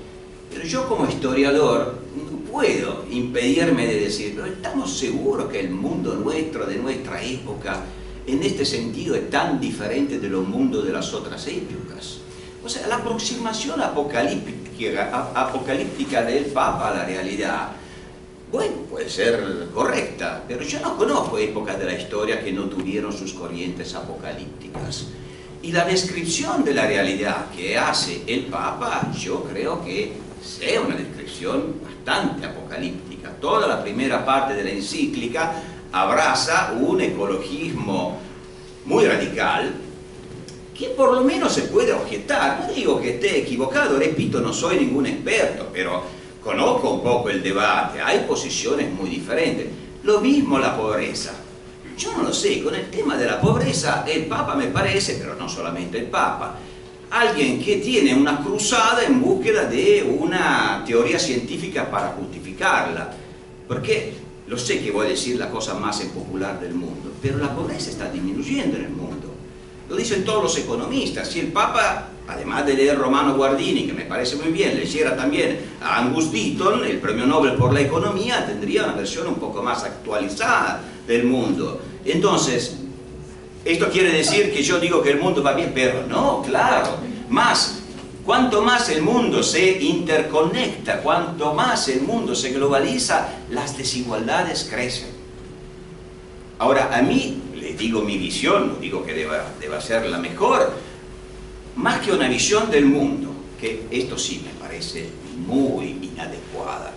Pero yo como historiador no puedo impedirme de decir, pero estamos seguros que el mundo nuestro, de nuestra época, en este sentido es tan diferente de los mundos de las otras épocas. O sea, la aproximación apocalíptica, apocalíptica del Papa a la realidad, bueno, puede ser correcta, pero yo no conozco épocas de la historia que no tuvieron sus corrientes apocalípticas. Y la descripción de la realidad que hace el Papa, yo creo que sea una descripción bastante apocalíptica. Toda la primera parte de la encíclica abraza un ecologismo muy radical que por lo menos se puede objetar. No digo que esté equivocado, repito, no soy ningún experto, pero conozco un poco el debate, hay posiciones muy diferentes. Lo mismo la pobreza. Yo no lo sé, con el tema de la pobreza, el Papa me parece, pero no solamente el Papa, alguien que tiene una cruzada en búsqueda de una teoría científica para justificarla. Porque lo sé que voy a decir la cosa más impopular del mundo, pero la pobreza está disminuyendo en el mundo. Lo dicen todos los economistas. Si el Papa, además de leer Romano Guardini, que me parece muy bien, leyera también a Angus Deaton, el premio Nobel por la economía, tendría una versión un poco más actualizada del mundo. Entonces, esto quiere decir que yo digo que el mundo va bien, pero no, claro, más Cuanto más el mundo se interconecta, cuanto más el mundo se globaliza, las desigualdades crecen. Ahora, a mí, digo mi visión, no digo que deba, deba ser la mejor, más que una visión del mundo, que esto sí me parece muy inadecuada,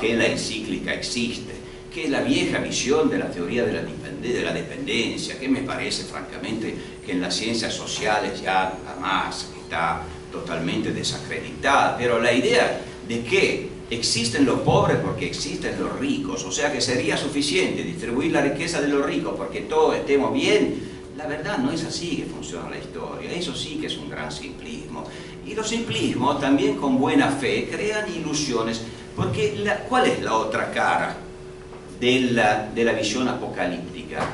que la encíclica existe, que la vieja visión de la teoría de la, de la dependencia, que me parece francamente que en las ciencias sociales ya jamás está totalmente desacreditada, pero la idea de que existen los pobres porque existen los ricos, o sea que sería suficiente distribuir la riqueza de los ricos porque todos estemos bien, la verdad no es así que funciona la historia, eso sí que es un gran simplismo. Y los simplismos también con buena fe crean ilusiones Porque ¿cuál es la otra cara de la, de la visión apocalíptica?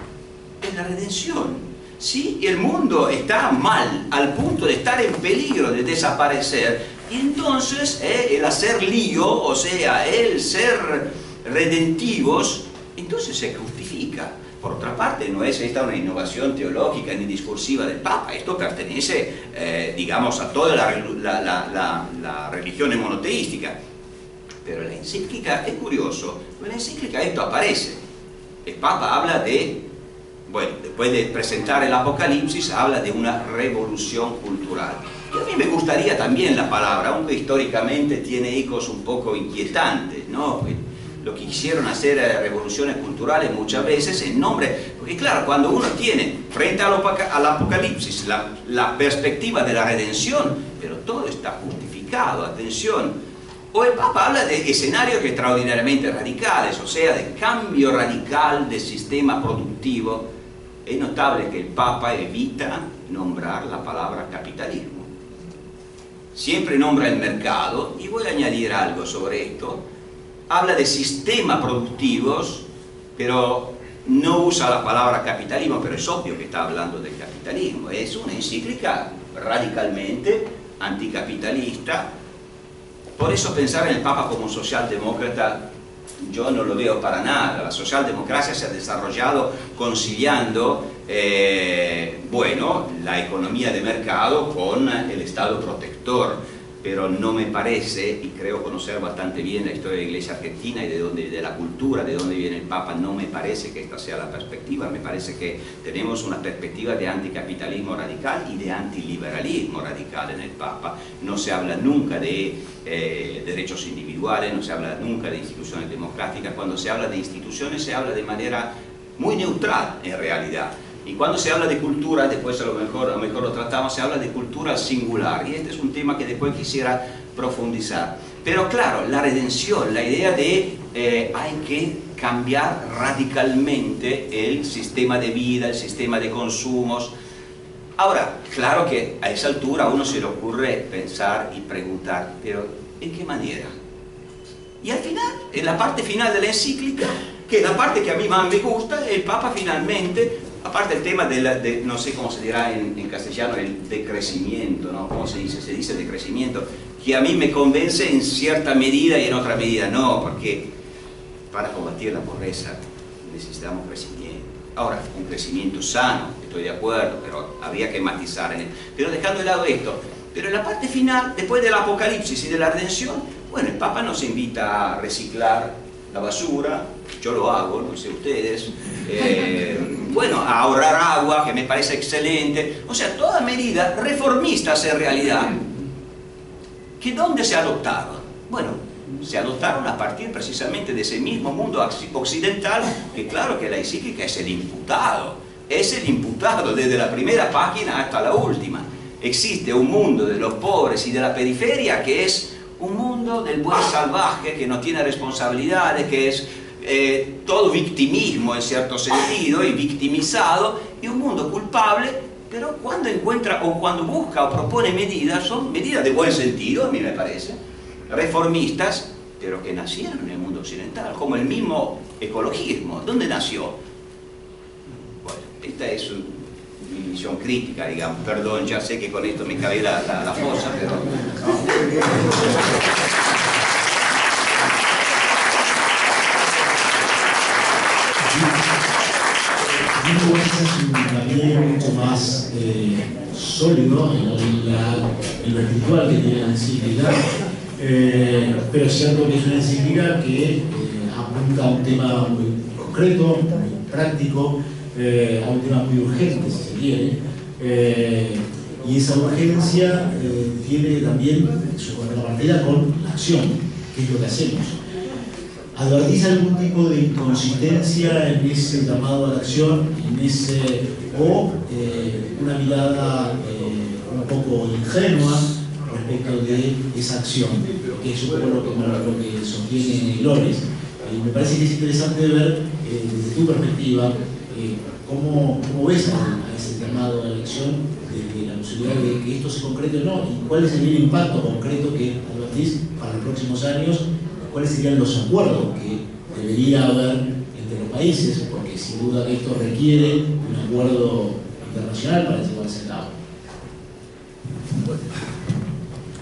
Es la redención. Si el mundo está mal, al punto de estar en peligro de desaparecer, entonces eh, el hacer lío, o sea, el ser redentivos, entonces se justifica. Por otra parte, no es esta una innovación teológica ni discursiva del Papa, esto pertenece, eh, digamos, a toda la, la, la, religión monoteística. Pero la encíclica es curioso, en la encíclica esto aparece. El Papa habla de, bueno, después de presentar el Apocalipsis, habla de una revolución cultural. Y a mí me gustaría también la palabra, aunque históricamente tiene ecos un poco inquietantes, ¿no? lo que quisieron hacer eh, revoluciones culturales muchas veces en nombre, porque claro, cuando uno tiene frente al, apocalipsis la, la, perspectiva de la redención, pero todo está justificado, atención, o el Papa habla de escenarios extraordinariamente radicales, o sea, de cambio radical del sistema productivo, es notable que el Papa evita nombrar la palabra capitalismo. Siempre nombra el mercado, y voy a añadir algo sobre esto, habla de sistemas productivos, pero no usa la palabra capitalismo, pero es obvio que está hablando del capitalismo. Es una encíclica radicalmente anticapitalista. Por eso pensar en el Papa como socialdemócrata yo no lo veo para nada. La socialdemocracia se ha desarrollado conciliando, eh, bueno, la economía de mercado con el Estado protector pero no me parece, y creo conocer bastante bien la historia de la Iglesia Argentina y de, dónde, de la cultura, de dónde viene el Papa, no me parece que esta sea la perspectiva, me parece que tenemos una perspectiva de anticapitalismo radical y de antiliberalismo radical en el Papa. No se habla nunca de eh, derechos individuales, no se habla nunca de instituciones democráticas, cuando se habla de instituciones se habla de manera muy neutral en realidad. Y cuando se habla de cultura, después a lo mejor, a lo mejor lo tratamos, se habla de cultura singular. Y este es un tema que después quisiera profundizar. Pero claro, la redención, la idea de eh, hay que cambiar radicalmente el sistema de vida, el sistema de consumos. Ahora, claro que a esa altura a uno se le ocurre pensar y preguntar, pero ¿en qué manera? Y al final, en la parte final de la encíclica, que es la parte que a mí más me gusta, el Papa finalmente Aparte el tema de, no sé cómo se dirá en, castellano, el decrecimiento, ¿no? ¿Cómo se dice? Se dice decrecimiento, que a mí me convence en cierta medida y en otra medida no, porque para combatir la pobreza necesitamos crecimiento. Ahora, un crecimiento sano, estoy de acuerdo, pero habría que matizar en él. Pero dejando de lado esto, pero en la parte final, después del apocalipsis y de la redención, bueno, el Papa nos invita a reciclar la basura, yo lo hago, no sé ustedes, eh, bueno, a ahorrar agua, que me parece excelente, o sea, toda medida reformistas en realidad, que ¿dónde se adoptaron? Bueno, se adoptaron a partir precisamente de ese mismo mundo occidental, que claro que la encíclica es el imputado, es el imputado desde la primera página hasta la última. Existe un mundo de los pobres y de la periferia que es un mundo del buen salvaje que no tiene responsabilidades, que es eh, todo victimismo en cierto sentido y victimizado, y un mundo culpable, pero cuando encuentra o cuando busca o propone medidas, son medidas de buen sentido, a mí me parece, reformistas, pero que nacieron en el mundo occidental, como el mismo ecologismo. ¿Dónde nació? Bueno, esta es mi visión crítica, digamos, perdón, ya sé que con esto me cae la, la, fosa, pero... es también mucho más eh, sólido en, lo espiritual que tiene la encíclica, eh, pero es cierto que es una encíclica que eh, apunta a un tema muy concreto, muy práctico, a un tema muy urgente, si se quiere. y esa urgencia tiene también su contrapartida con la acción, que es lo que hacemos. ¿Advertís algún tipo de inconsistencia en ese llamado a la acción, en ese, o eh, una mirada eh, un poco ingenua respecto de esa acción, que es un poco lo que, sostiene Lores? Eh, me parece que es interesante ver desde tu perspectiva cómo, cómo, ves a, ese llamado a la acción, desde la posibilidad de que esto se concrete o no, y cuál es el impacto concreto que advertís para los próximos años cuáles serían los acuerdos que debería haber entre los países, porque sin duda que esto requiere un acuerdo internacional para llevarse a cabo.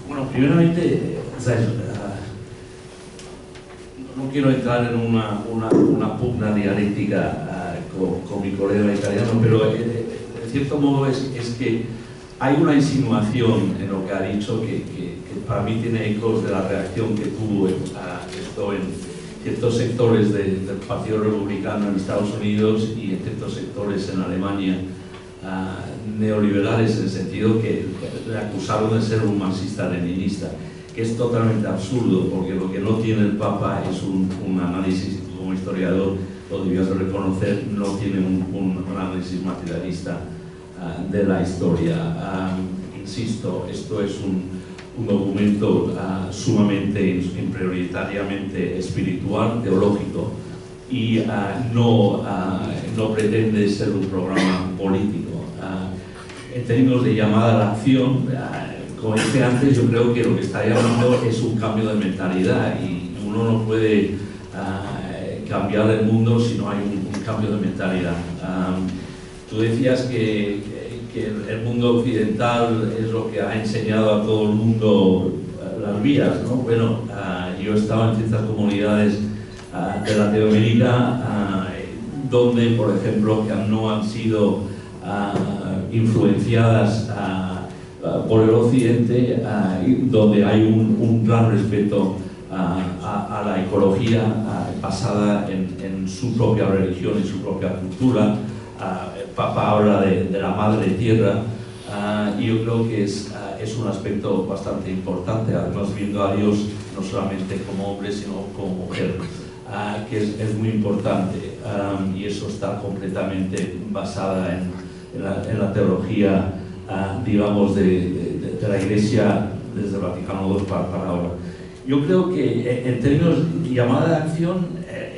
Bueno, primeramente, no quiero entrar en una, una, una pugna dialéctica uh, con, con, mi colega italiano, pero eh, en cierto modo es, es, que hay una insinuación en lo que ha dicho que, que, que para mí tiene ecos de la reacción que tuvo uh, esto en ciertos sectores de, del Partido Republicano en Estados Unidos y en ciertos sectores en Alemania uh, neoliberales en el sentido que le acusaron de ser un marxista-leninista que es totalmente absurdo, porque lo que no tiene el Papa es un, un análisis, como historiador lo debías reconocer, no tiene un, un análisis materialista uh, de la historia. Um, insisto, esto es un, un documento uh, sumamente, prioritariamente espiritual, teológico, y uh, no, no pretende ser un programa político. en términos de llamada a la acción, como dije antes, yo creo que lo que está llamando es un cambio de mentalidad y uno no puede uh, cambiar el mundo si no hay un, un cambio de mentalidad. Um, tú decías que, que, el mundo occidental es lo que ha enseñado a todo el mundo las vías, ¿no? Bueno, uh, yo he estado en ciertas comunidades uh, de Latinoamérica donde, por ejemplo, que no han sido influenciadas por el occidente, donde hay un, gran respeto a, la ecología basada en, su propia religión y su propia cultura. Papa habla de, de, la madre tierra y yo creo que es, es un aspecto bastante importante, además viendo a Dios no solamente como hombre, sino como mujer. Uh, que es, es, muy importante um, y eso está completamente basada en, en, la, en la, teología uh, digamos, de, de, de, la Iglesia desde el Vaticano II para, para, ahora. Yo creo que en términos de llamada de acción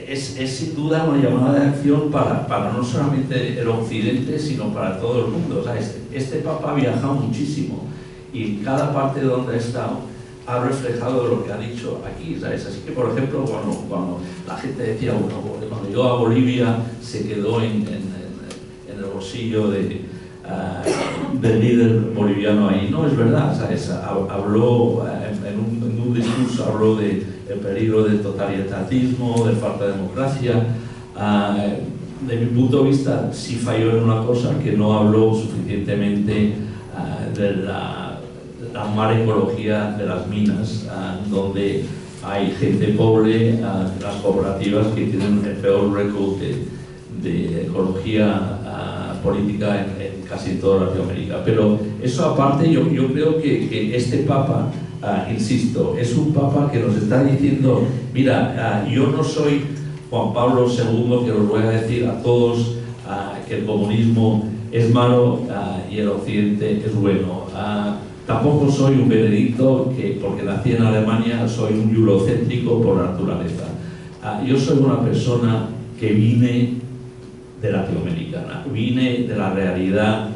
es, es, sin duda una llamada de acción para, para, no solamente el Occidente, sino para todo el mundo. O sea, este, este, Papa ha viajado muchísimo y cada parte donde ha estado ha reflejado lo que ha dicho aquí, ¿sabes? Así que, por ejemplo, cuando, cuando la gente decía, bueno, cuando llegó a Bolivia se quedó en, en, en el bolsillo de, uh, del líder boliviano ahí. No es verdad, ¿sabes? habló en un, en un discurso, habló de peligro del totalitarismo, de falta de democracia. Uh, de mi punto de vista, sí falló en una cosa, que no habló suficientemente uh, de la, la, mala ecología de las minas, donde hay gente pobre, las cooperativas que tienen el peor récord de, de ecología política en, en, casi toda Latinoamérica. Pero eso aparte, yo, yo creo que, que, este Papa, uh, insisto, es un Papa que nos está diciendo, mira, uh, yo no soy Juan Pablo II que os voy a decir a todos uh, que el comunismo es malo y el occidente es bueno. tampoco soy un Benedicto que, porque nací en Alemania, soy un eurocéntrico por naturaleza. yo soy una persona que vine de Latinoamericana. Vine de la realidad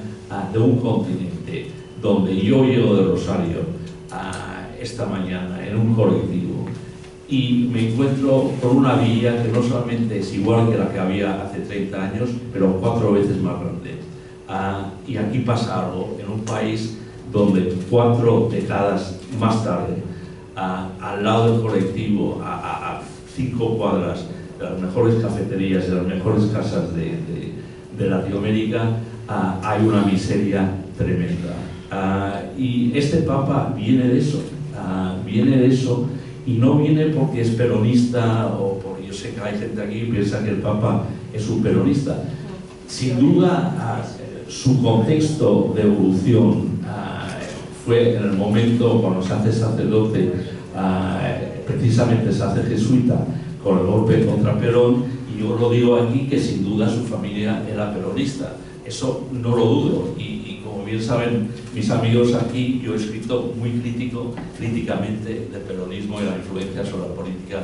de un continente donde yo llego de Rosario uh, esta mañana en un colectivo y me encuentro con una villa que no solamente es igual que la que había hace 30 años, pero cuatro veces más grande. Uh, y aquí pasa algo, en un país donde cuatro décadas más tarde, al lado del colectivo, a, a, a cinco cuadras, de las mejores cafeterías, de las mejores casas de, de, de Latinoamérica, uh, hay una miseria tremenda. Uh, y este Papa viene de eso, viene de eso, y no viene porque es peronista o porque yo sé que hay gente aquí que piensa que el Papa es un peronista. Sin duda, su contexto de evolución fue en el momento cuando se hace sacerdote, precisamente se hace jesuita, con el golpe contra Perón, y yo lo digo aquí que sin duda su familia era peronista. Eso no lo dudo, y, bien saben mis amigos aquí, yo he escrito muy crítico, críticamente del peronismo y la influencia sobre la política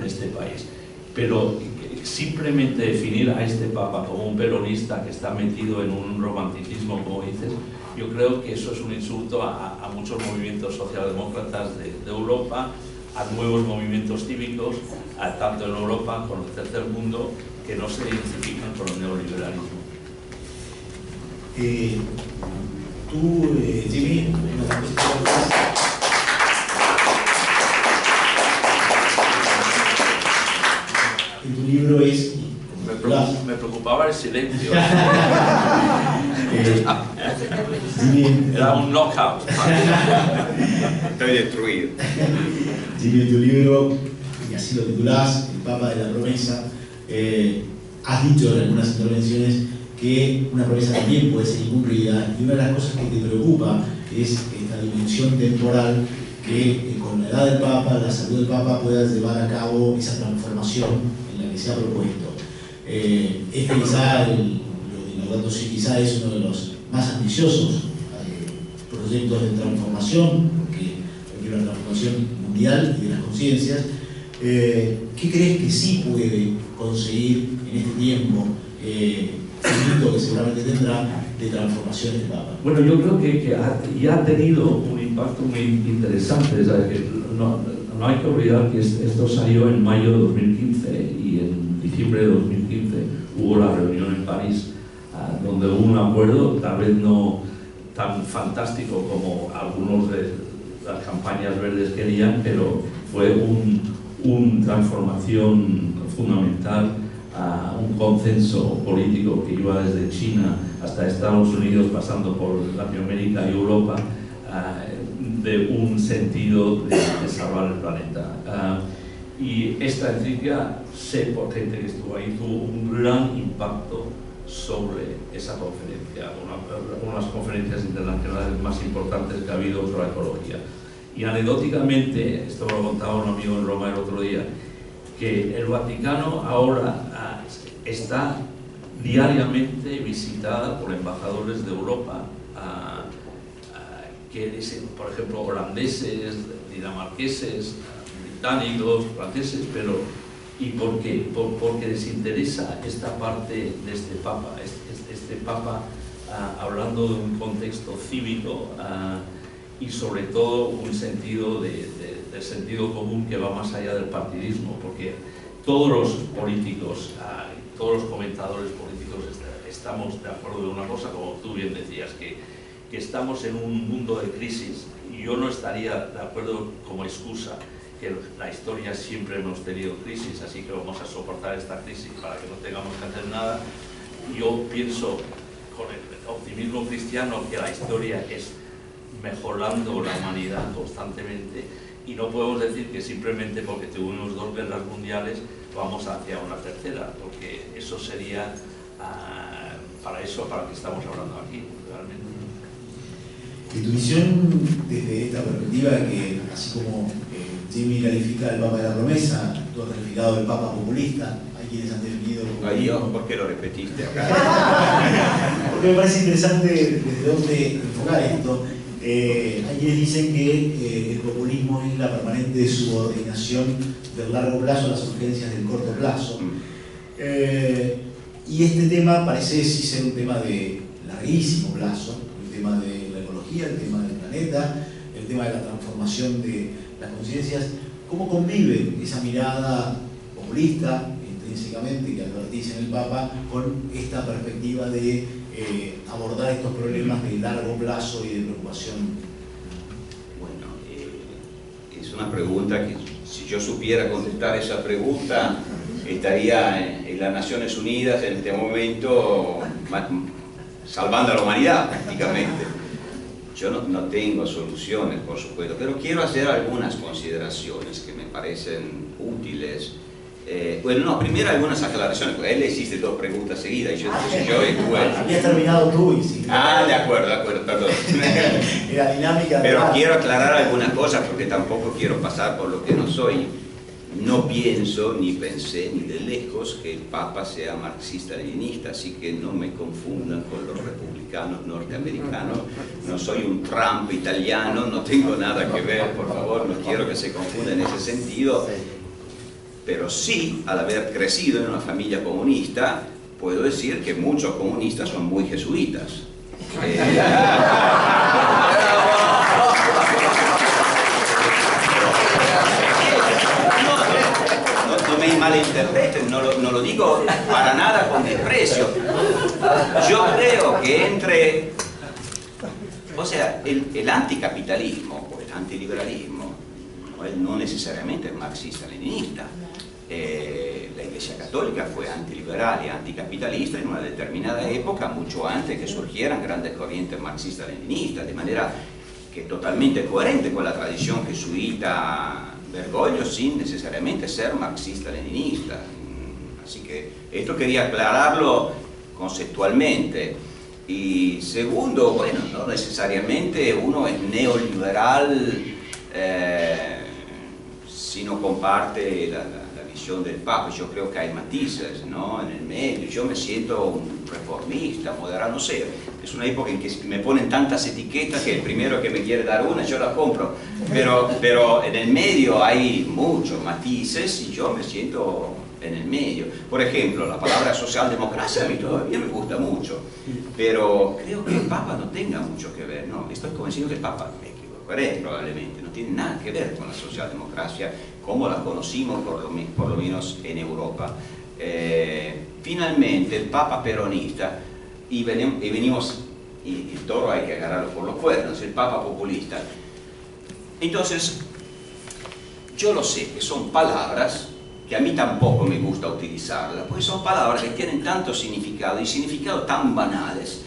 de este país. Pero simplemente definir a este Papa como un peronista que está metido en un romanticismo, como dices, yo creo que eso es un insulto a, a muchos movimientos socialdemócratas de, Europa, a nuevos movimientos cívicos, tanto en Europa como en el tercer mundo, que no se identifican con el neoliberalismo. Eh, tú, eh, Jimmy, en tu libro es... Me, preocupaba el silencio. Era un knockout. Estoy destruido. Jimmy, en tu libro, y así lo titulás, El Papa de la Promesa, eh, has dicho en algunas intervenciones que una promesa también puede ser incumplida y una de las cosas que te preocupa es esta dimensión temporal que eh, con la edad del Papa, la salud del Papa pueda llevar a cabo esa transformación en la que se ha propuesto. Eh, este quizá, el, lo de quizá es uno de los más ambiciosos eh, proyectos de transformación, porque hay una transformación mundial y de las conciencias. ¿Qué crees que sí puede conseguir en este tiempo? Que seguramente tendrá de transformación del Papa. Bueno, yo creo que, que ya ha tenido un impacto muy interesante. Que no, no, hay que olvidar que esto salió en mayo de 2015 y en diciembre de 2015 hubo la reunión en París ah, donde hubo un acuerdo, tal vez no tan fantástico como algunos de las campañas verdes querían, pero fue un, una transformación fundamental a un consenso político que iba desde China hasta Estados Unidos, pasando por Latinoamérica y Europa, de un sentido de, salvar el planeta. y esta encíclica, sé por gente que estuvo ahí, tuvo un gran impacto sobre esa conferencia, una, una de las conferencias internacionales más importantes que ha habido sobre la ecología. Y anecdóticamente, esto me lo contaba un amigo en Roma el otro día, que el Vaticano ahora ah, está diariamente visitada por embajadores de Europa, ah, ah, que dicen, por ejemplo, holandeses, dinamarqueses, británicos, franceses, pero ¿y por qué? porque les interesa esta parte de este Papa, este Papa hablando de un contexto cívico y sobre todo un sentido de del sentido común que va más allá del partidismo, porque todos los políticos, ah, todos los comentadores políticos estamos de acuerdo de una cosa, como tú bien decías, que, que estamos en un mundo de crisis y yo no estaría de acuerdo como excusa que la historia siempre hemos tenido crisis, así que vamos a soportar esta crisis para que no tengamos que hacer nada. Yo pienso con el optimismo cristiano que la historia es mejorando la humanidad constantemente y no podemos decir que simplemente porque tuvimos dos guerras mundiales vamos hacia una tercera, porque eso sería ah, para eso para lo que estamos hablando aquí, realmente. Y tu visión desde esta perspectiva que, así como eh, Jimmy califica al Papa de la promesa, tú has calificado al Papa populista, hay quienes han definido... Ahí, ¿por qué lo repetiste acá? Porque me parece interesante desde dónde enfocar esto. Eh, hay quienes dicen que eh, el populismo es la permanente subordinación del largo plazo a las urgencias del corto plazo. Eh, y este tema parece sí ser un tema de larguísimo plazo, el tema de la ecología, el tema del planeta, el tema de la transformación de las conciencias. ¿Cómo convive esa mirada populista, intrínsecamente, que advertís en el Papa, con esta perspectiva de eh, abordar estos problemas de largo plazo y de preocupación? Bueno, eh, es una pregunta que si yo supiera contestar esa pregunta, estaría en, las Naciones Unidas en este momento salvando a la humanidad prácticamente. Yo no, no, tengo soluciones, por supuesto, pero quiero hacer algunas consideraciones que me parecen útiles eh, bueno, no, primero algunas aclaraciones, porque él le hiciste dos preguntas seguidas y yo, entonces yo y tú. Habías terminado tú y sí. Ah, de acuerdo, de acuerdo, perdón. Era dinámica. Pero quiero aclarar algunas cosas porque tampoco quiero pasar por lo que no soy. No pienso, ni pensé, ni de lejos que el Papa sea marxista-leninista, así que no me confundan con los republicanos norteamericanos. No soy un Trump italiano, no tengo nada que ver, por favor, no quiero que se confunda en ese sentido pero sí, al haber crecido en una familia comunista, puedo decir que muchos comunistas son muy jesuitas. Eh, malinterpreten, no lo, no lo digo para nada con desprecio. Yo creo que entre, o sea, el, el anticapitalismo o el antiliberalismo no necesariamente es marxista-leninista. Eh, la Iglesia Católica fue antiliberal y anticapitalista en una determinada época, mucho antes que surgieran grandes corrientes marxistas-leninistas, de manera que totalmente coherente con la tradición jesuita Bergoglio sin necesariamente ser marxista-leninista. Así que esto quería aclararlo conceptualmente. Y segundo, bueno, no necesariamente uno es neoliberal eh, si no comparte la, la, del Papa. Yo creo que hay matices ¿no? en el medio. Yo me siento un reformista, moderado, no sé. Es una época en que me ponen tantas etiquetas que el primero que me quiere dar una, yo la compro. Pero, pero en el medio hay muchos matices y yo me siento en el medio. Por ejemplo, la palabra socialdemocracia a mí todavía me gusta mucho, pero creo que el Papa no tenga mucho que ver, no, estoy convencido que el Papa probablemente, no tiene nada que ver con la socialdemocracia como la conocimos por lo, menos en Europa. Eh, finalmente el Papa peronista, y venimos, y el toro hay que agarrarlo por los cuernos, el Papa populista. Entonces, yo lo sé, que son palabras que a mí tampoco me gusta utilizarlas, porque son palabras que tienen tanto significado y significados tan banales,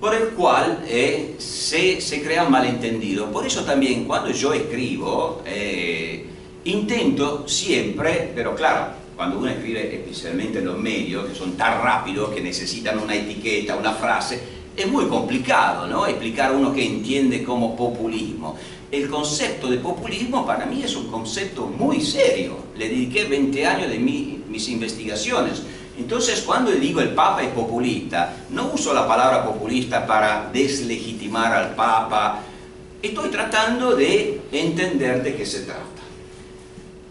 por el cual eh, se, se crea malentendido. Por eso también cuando yo escribo, eh, intento siempre, pero claro, cuando uno escribe especialmente en los medios, que son tan rápidos, que necesitan una etiqueta, una frase, es muy complicado, ¿no? Explicar a uno que entiende como populismo. El concepto de populismo para mí es un concepto muy serio. Le dediqué 20 años de mi, mis investigaciones. Entonces, cuando digo el Papa es populista, no uso la palabra populista para deslegitimar al Papa. Estoy tratando de entender de qué se trata.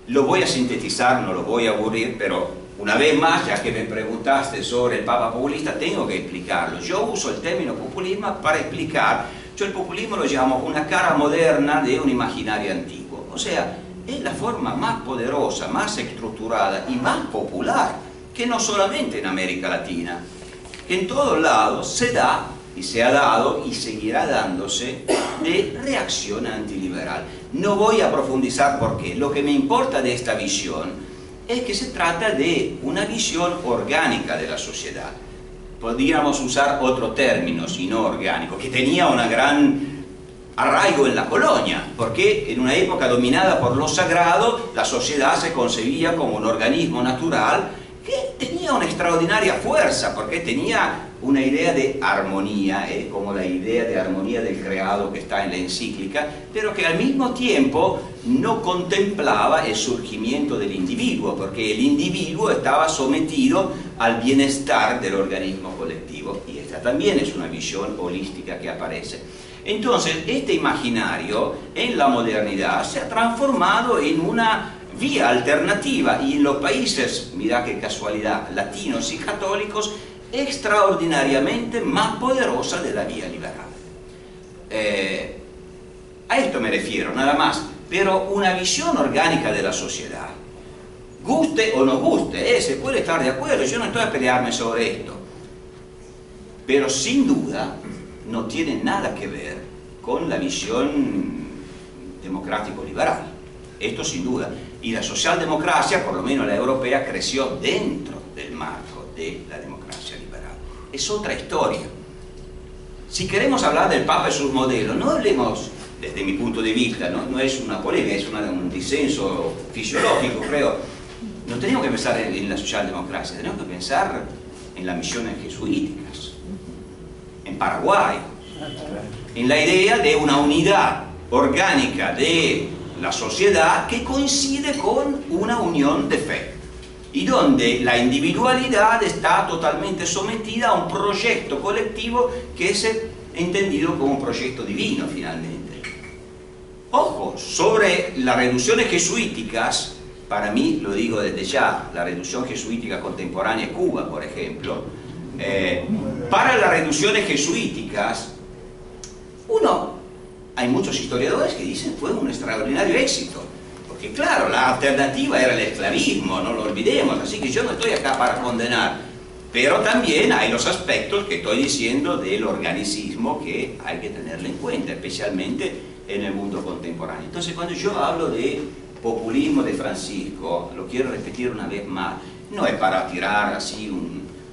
Lo voy a sintetizar, no lo voy a aburrir, pero una vez más, ya que me preguntaste sobre el Papa populista, tengo que explicarlo. Yo uso el término populismo para explicar, yo el populismo lo llamo una cara moderna de un imaginario antiguo. O sea, es la forma más poderosa, más estructurada y más popular, que no solamente en América Latina, que en todos lados se da y se ha dado y seguirá dándose de reacción antiliberal. No voy a profundizar por qué. Lo que me importa de esta visión es que se trata de una visión orgánica de la sociedad. Podríamos usar otro término, si no orgánico, que tenía una gran arraigo en la colonia, porque en una época dominada por lo sagrado, la sociedad se concebía como un organismo natural que tenía una extraordinaria fuerza, porque tenía una idea de armonía, ¿eh? como la idea de armonía del creado que está en la encíclica, pero que al mismo tiempo no contemplaba el surgimiento del individuo, porque el individuo estaba sometido al bienestar del organismo colectivo, y esta también es una visión holística que aparece. Entonces, este imaginario en la modernidad se ha transformado en una vía alternativa. Y en los países, mira qué casualidad, latinos y católicos, extraordinariamente más poderosa de la vía liberal. Eh, a esto me refiero, nada más, pero una visión orgánica de la sociedad, guste o no guste, eh, se puede estar de acuerdo, yo no estoy a pelearme sobre esto, pero sin duda no tiene nada que ver con la visión democrático-liberal, esto sin duda, y la socialdemocracia, por lo menos la europea, creció dentro del marco de la democracia liberal. Es otra historia. Si queremos hablar del Papa y sus modelos, no hablemos desde mi punto de vista, no, no es una polémica, es un disenso fisiológico, creo. No tenemos que pensar en, en, la socialdemocracia, tenemos que pensar en las misiones jesuíticas, en Paraguay, en la idea de una unidad orgánica de la sociedad que coincide con una unión de fe y donde la individualidad está totalmente sometida a un proyecto colectivo que es entendido como un proyecto divino finalmente. Ojo, sobre las reducciones jesuíticas, para mí, lo digo desde ya, la reducción jesuítica contemporánea Cuba, por ejemplo, eh, para las reducciones jesuíticas, uno, hay muchos historiadores que dicen fue un extraordinario éxito, Porque claro, la alternativa era el esclavismo, no lo olvidemos, así que yo no estoy acá para condenar. Pero también hay los aspectos que estoy diciendo del organicismo que hay que tenerlo en cuenta, especialmente en el mundo contemporáneo. Entonces cuando yo hablo de populismo de Francisco, lo quiero repetir una vez más, no es para tirar así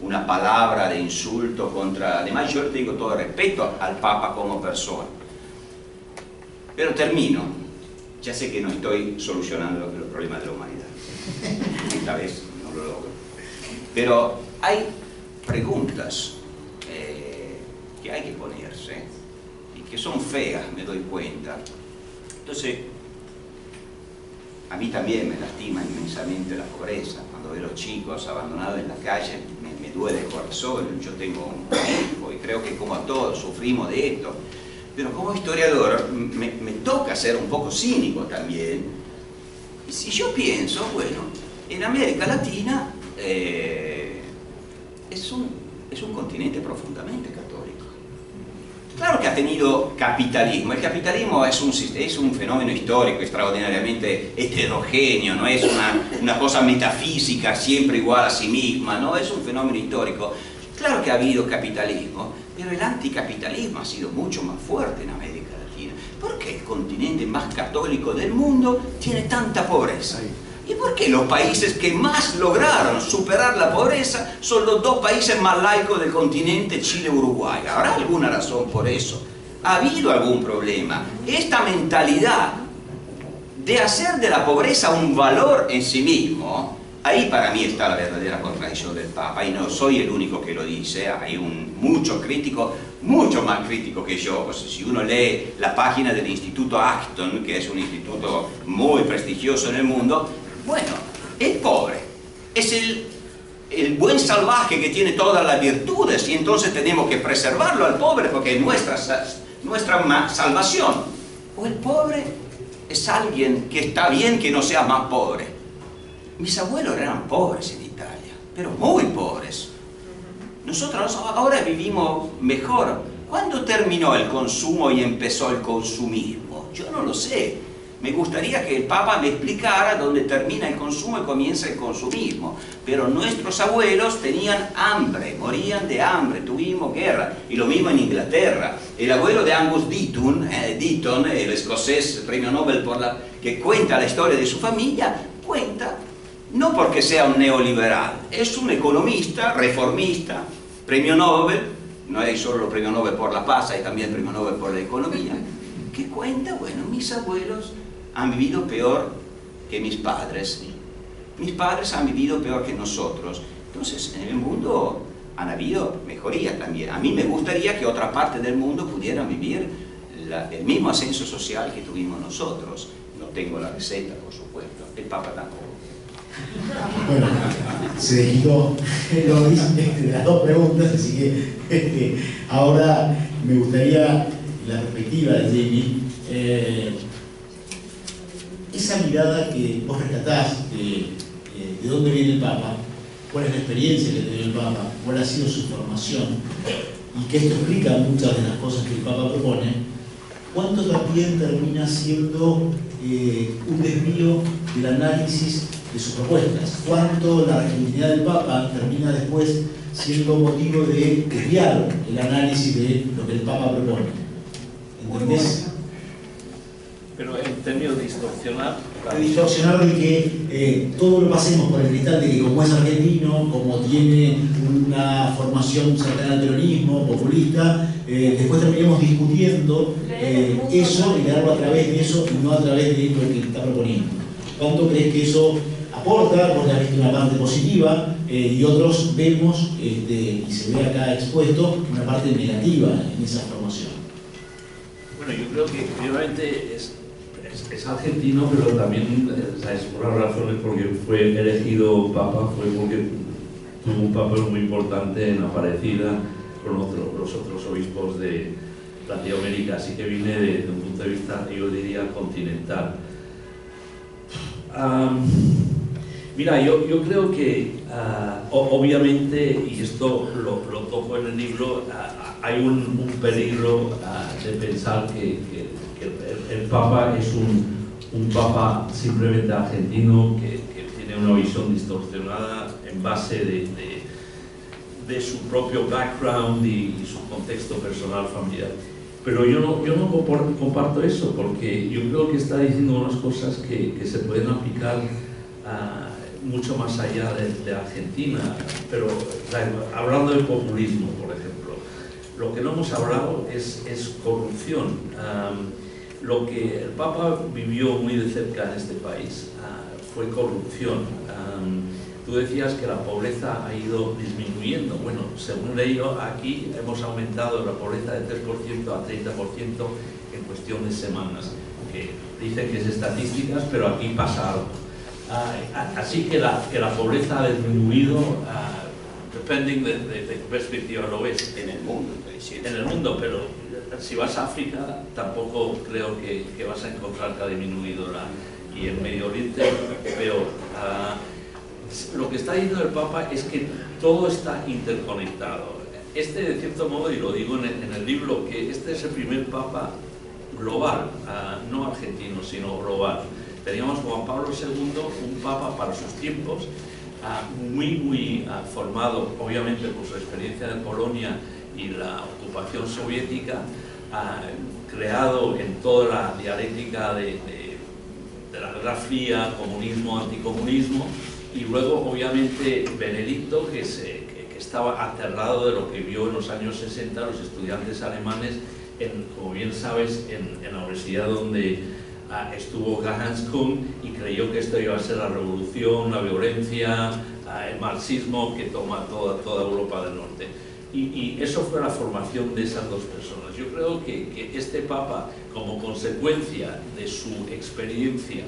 una palabra de insulto contra... Además yo le digo todo respeto al Papa como persona. Pero termino. Ya sé que no estoy solucionando los problemas de la humanidad. Esta vez no lo logro. Pero hay preguntas eh, que hay que ponerse y que son feas, me doy cuenta. Entonces, a mí también me lastima inmensamente la pobreza. Cuando veo a los chicos abandonados en la calle, me, duele el corazón. Yo tengo un hijo y creo que como a todos sufrimos de esto. Pero como historiador me, toca ser un poco cínico también. Y si yo pienso, bueno, en América Latina eh, es, un, es un continente profundamente católico. Claro que ha tenido capitalismo. El capitalismo es un, es un fenómeno histórico extraordinariamente heterogéneo, no es una, una, cosa metafísica siempre igual a sí misma, no es un fenómeno histórico. Claro que ha habido capitalismo, pero el anticapitalismo ha sido mucho más fuerte en América Latina. ¿Por qué el continente más católico del mundo tiene tanta pobreza? ¿Y por qué los países que más lograron superar la pobreza son los dos países más laicos del continente, Chile y Uruguay? ¿Habrá alguna razón por eso? ¿Ha habido algún problema? Esta mentalidad de hacer de la pobreza un valor en sí mismo, ahí para mí está la verdadera contradicción del Papa, y no soy el único que lo dice, hay un mucho crítico, mucho más crítico que yo, si uno lee la página del Instituto Acton, que es un instituto muy prestigioso en el mundo, bueno, el pobre es el, buen salvaje que tiene todas las virtudes y entonces tenemos que preservarlo al pobre porque es nuestra salvación. O el pobre es alguien que está bien que no sea más pobre. Mis abuelos eran pobres en Italia, pero muy pobres. Nosotros ahora vivimos mejor. ¿Cuándo terminó el consumo y empezó el consumismo? Yo no lo sé. Me gustaría que el Papa me explicara dónde termina el consumo y comienza el consumismo. Pero nuestros abuelos tenían hambre, morían de hambre, tuvimos guerra. Y lo mismo en Inglaterra. El abuelo de Angus Deaton, eh, Deaton el escocés premio Nobel por la, que cuenta la historia de su familia, cuenta no porque sea un neoliberal, es un economista, reformista, premio Nobel, no hay solo premio Nobel por la paz, hay también premio Nobel por la economía, que cuenta, bueno, mis abuelos han vivido peor que mis padres. Mis padres han vivido peor que nosotros. Entonces, en el mundo han habido mejorías también. A mí me gustaría que otra parte del mundo pudiera vivir el mismo ascenso social que tuvimos nosotros. No tengo la receta, por supuesto. El Papa tampoco. Bueno, se quitó lo de las dos preguntas, así que este, ahora me gustaría la perspectiva de Jamie. Eh, esa mirada que vos rescatás de, eh, de dónde viene el Papa, cuál es la experiencia que tiene el Papa, cuál ha sido su formación, y que esto explica muchas de las cosas que el Papa propone, cuánto también termina siendo eh, un desvío del análisis de sus propuestas, cuánto la argentinidad del Papa termina después siendo motivo de desviar el análisis de lo que el Papa propone. ¿Entendés? Pero en términos de distorsionar... De distorsionar de que eh, todo lo pasemos por el cristal de que como es argentino, como tiene una formación cercana al peronismo, populista, eh, después terminemos discutiendo eh, eso y darlo a través de eso y no a través de lo que está proponiendo. ¿Cuánto crees que eso aporta? Visto una parte positiva y otros vemos, este, y se ve acá expuesto, una parte negativa en esa formación. Bueno, yo creo que obviamente es es, argentino, pero también es por las razones porque fue elegido papa, fue porque tuvo un papel muy importante en Aparecida con los otros obispos de Latinoamérica, así que viene desde un punto de vista, yo diría, continental. Mira, yo, yo, creo que ah, obviamente, y esto lo, toco en el libro, ah, hay un, peligro ah, de pensar que el, Papa es un, papa simplemente argentino que, tiene una visión distorsionada en base de, su propio background y, su contexto personal familiar. Pero yo no, yo no comparto eso porque yo creo que está diciendo unas cosas que, se pueden aplicar uh, mucho más allá de, Argentina. Pero hablando de populismo, por ejemplo, lo que no hemos hablado es, corrupción. Lo que el Papa vivió muy de cerca en este país uh, fue corrupción. Tú decías que la pobreza ha ido disminuyendo. Bueno, según leído aquí hemos aumentado la pobreza de 3% a 30% en cuestión de semanas. Que dicen que es estadísticas, pero aquí pasa algo. Uh, así que la, que la pobreza ha disminuido, uh, depending de, de, de, qué perspectiva lo ves. En el mundo, En el mundo, pero si vas a África tampoco creo que, que vas a encontrar que ha disminuido la... Y en Medio Oriente, peor. Uh, lo que está diciendo el Papa es que todo está interconectado. Este, de cierto modo, y lo digo en el, en el libro, que este es el primer Papa global, uh, no argentino, sino global. Teníamos Juan Pablo II, un Papa para sus tiempos, uh, muy, muy formado, obviamente, por su experiencia en Polonia y la ocupación soviética, creado en toda la dialéctica de, de, de la Guerra Fría, comunismo, anticomunismo, y luego obviamente Benedicto, que, se, que, estaba aterrado de lo que vio en los años 60 los estudiantes alemanes, en, como bien sabes, en, la universidad donde estuvo Hans Kuhn y creyó que esto iba a ser la revolución, la violencia, uh, el marxismo que toma toda, toda Europa del Norte. Y, y, eso fue la formación de esas dos personas. Yo creo que, que este Papa, como consecuencia de su experiencia,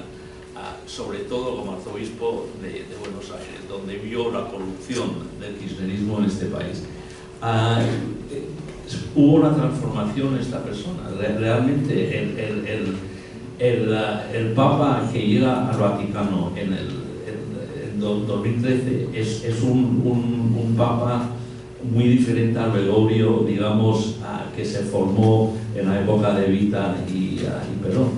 uh, sobre todo como arzobispo de, de, Buenos Aires, donde vio la corrupción del kirchnerismo en este país, uh, hubo una transformación en esta persona. Realmente el, el, el, el, el Papa que llega al Vaticano en el, en 2013 es, es un, un, Papa muy diferente al Gregorio, digamos, que se formó en la época de Vita y, y Perón.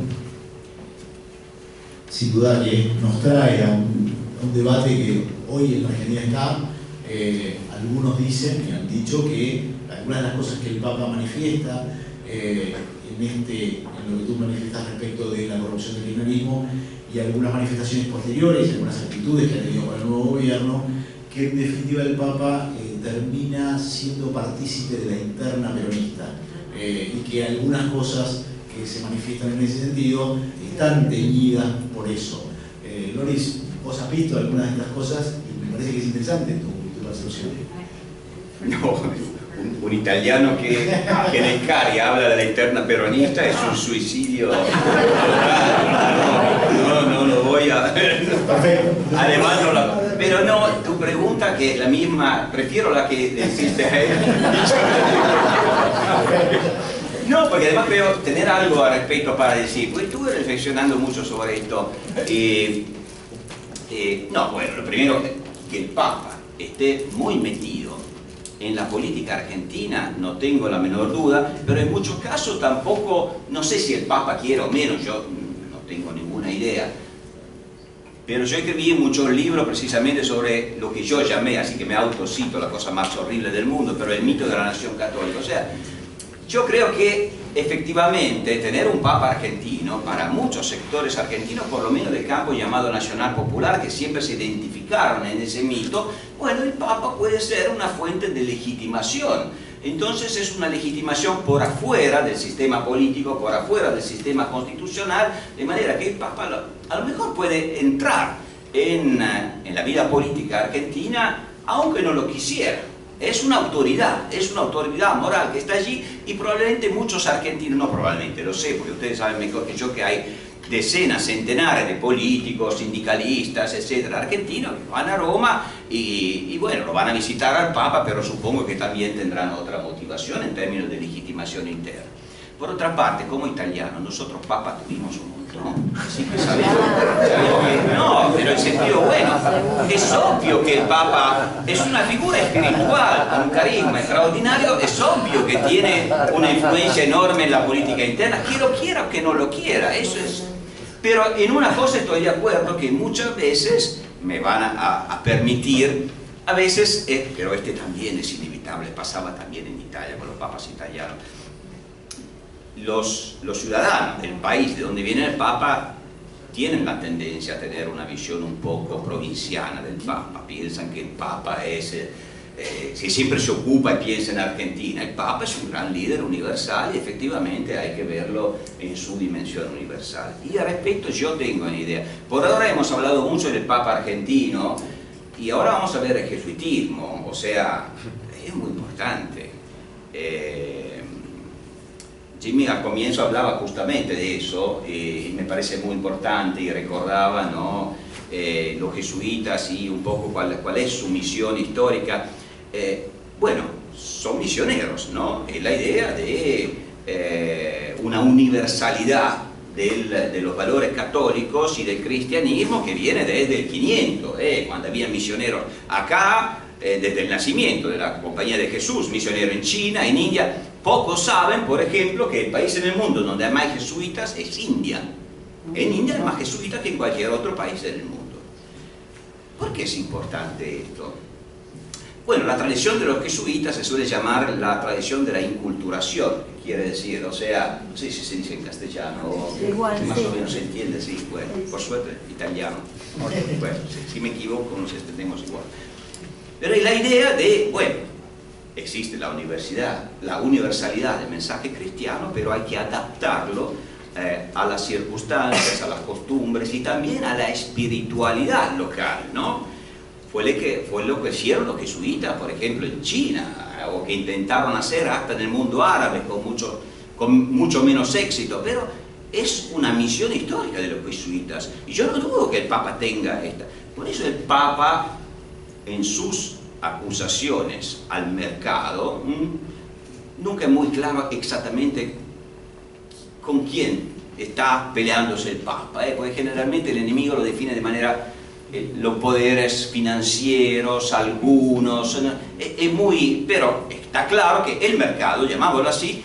Sin duda que nos trae a un, a un debate que hoy en la Argentina está. Eh, algunos dicen y han dicho que algunas de las cosas que el Papa manifiesta eh, en, lo que tú manifiestas respecto de la corrupción del kirchnerismo y algunas manifestaciones posteriores, algunas actitudes que ha tenido con el nuevo gobierno, que en definitiva el Papa eh, termina siendo partícipe de la interna peronista eh, y que algunas cosas que se manifiestan en ese sentido están teñidas por eso. Eh, Loris, vos has visto algunas de estas cosas y me parece que es interesante tu, tu percepción. No, un, un, italiano que, que en habla de la interna peronista es un suicidio No, no, no voy a... Además. Pero no, tu pregunta que es la misma, prefiero la que deciste a él. No, porque además creo tener algo al respecto para decir, pues estuve reflexionando mucho sobre esto. Eh, no, bueno, lo primero, que el Papa esté muy metido en la política argentina, no tengo la menor duda, pero en muchos casos tampoco, no sé si el Papa quiere o menos, yo no tengo ninguna idea, pero yo escribí muchos libros precisamente sobre lo que yo llamé, así que me autocito, la cosa más horrible del mundo, pero el mito de la nación católica. O sea, yo creo que efectivamente tener un papa argentino, para muchos sectores argentinos, por lo menos del campo llamado nacional popular, que siempre se identificaron en ese mito, bueno, el papa puede ser una fuente de legitimación. Entonces es una legitimación por afuera del sistema político, por afuera del sistema constitucional, de manera que el Papa a lo mejor puede entrar en, en la vida política argentina aunque no lo quisiera. Es una autoridad, es una autoridad moral que está allí y probablemente muchos argentinos, no probablemente, lo sé, porque ustedes saben mejor que yo que hay decenas, centenares de políticos, sindicalistas, etcétera, argentinos que van a Roma y, bueno, lo van a visitar al Papa, pero supongo que también tendrán otra motivación en términos de legitimación interna. Por otra parte, como italianos, nosotros Papa tuvimos un que sabemos, sabemos que no, pero en sentido bueno, es obvio que el Papa es una figura espiritual, con un carisma extraordinario, es obvio que tiene una influencia enorme en la política interna, quiero quiera o que no lo quiera, eso es. Pero en una cosa estoy de acuerdo que muchas veces me van a, a permitir, a veces, eh, pero este también es inevitable, pasaba también en Italia con los papas italianos, los, los ciudadanos del país de donde viene el papa tienen la tendencia a tener una visión un poco provinciana del Papa, piensan que el Papa es, eh, eh, si siempre se ocupa y piensa en Argentina, el Papa es un gran líder universal y efectivamente hay que verlo en su dimensión universal. Y al respecto yo tengo una idea, por ahora hemos hablado mucho del Papa argentino y ahora vamos a ver el jesuitismo, o sea, es muy importante. Eh, Jimmy al comienzo hablaba justamente de eso y me parece muy importante y recordaba ¿no? eh, los jesuitas y un poco cuál, cuál es su misión histórica. Eh, bueno, son misioneros, ¿no? Es la idea de eh, una universalidad del, de los valores católicos y del cristianismo que viene desde el 500, cuando había misioneros acá, desde el nacimiento de la Compañía de Jesús, misionero en China, en India, Pocos saben, por ejemplo, que el país en el mundo donde hay más jesuitas es India. En India hay más jesuitas que en cualquier otro país del mundo. ¿Por qué es importante esto? Bueno, la tradición de los jesuitas se suele llamar la tradición de la inculturación, quiere decir, o sea, no sé si se dice en castellano, Igual, más sí. o menos se entiende, sí, bueno, por suerte, italiano. Bueno, si me equivoco nos entendemos igual. Pero es la idea de, bueno, existe la universidad, la universalidad del mensaje cristiano, pero hay que adaptarlo eh, a las circunstancias, a las costumbres y también a la espiritualidad local, ¿no? Fue lo que, fue lo que hicieron los jesuitas, por ejemplo, en China, eh, o que intentaron hacer hasta en el mundo árabe con mucho, con mucho menos éxito, pero es una misión histórica de los jesuitas. Y yo no dudo que el Papa tenga esta. Por eso el Papa, en sus acusaciones al mercado, nunca es muy claro exactamente con quién está peleándose el Papa, ¿eh? porque generalmente el enemigo lo define de manera eh, los poderes financieros, algunos, ¿no? es, muy, pero está claro que el mercado, llamámoslo así,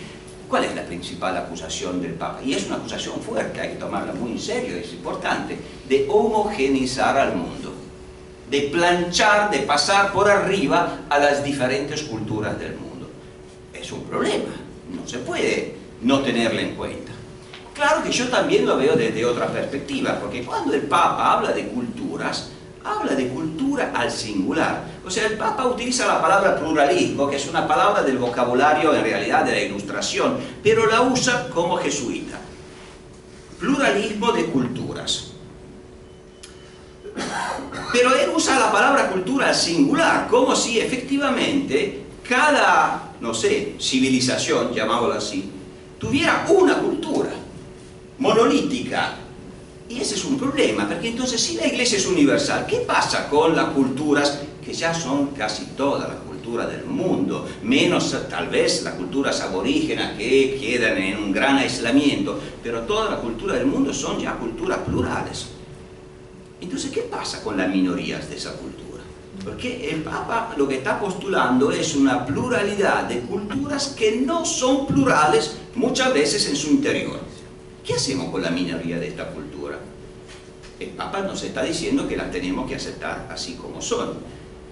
¿cuál es la principal acusación del Papa? Y es una acusación fuerte, hay que tomarla muy en serio, es importante, de homogenizar al mundo de planchar, de pasar por arriba a las diferentes culturas del mundo. Es un problema, no se puede no tenerlo en cuenta. Claro que yo también lo veo desde otra perspectiva, porque cuando el Papa habla de culturas, habla de cultura al singular. O sea, el Papa utiliza la palabra pluralismo, que es una palabra del vocabulario en realidad de la ilustración, pero la usa como jesuita. Pluralismo de culturas. Pero él usa la palabra cultura singular, como si efectivamente cada, no sé, civilización, llamámosla así, tuviera una cultura monolítica. Y ese es un problema, porque entonces si la iglesia es universal, ¿qué pasa con las culturas que ya son casi todas las culturas del mundo? Menos tal vez las culturas aborígenas que quedan en un gran aislamiento, pero todas las culturas del mundo son ya culturas plurales. Entonces, ¿qué pasa con las minorías de esa cultura? Porque el Papa lo que está postulando es una pluralidad de culturas que no son plurales muchas veces en su interior. ¿Qué hacemos con la minoría de esta cultura? El Papa nos está diciendo que las tenemos que aceptar así como son.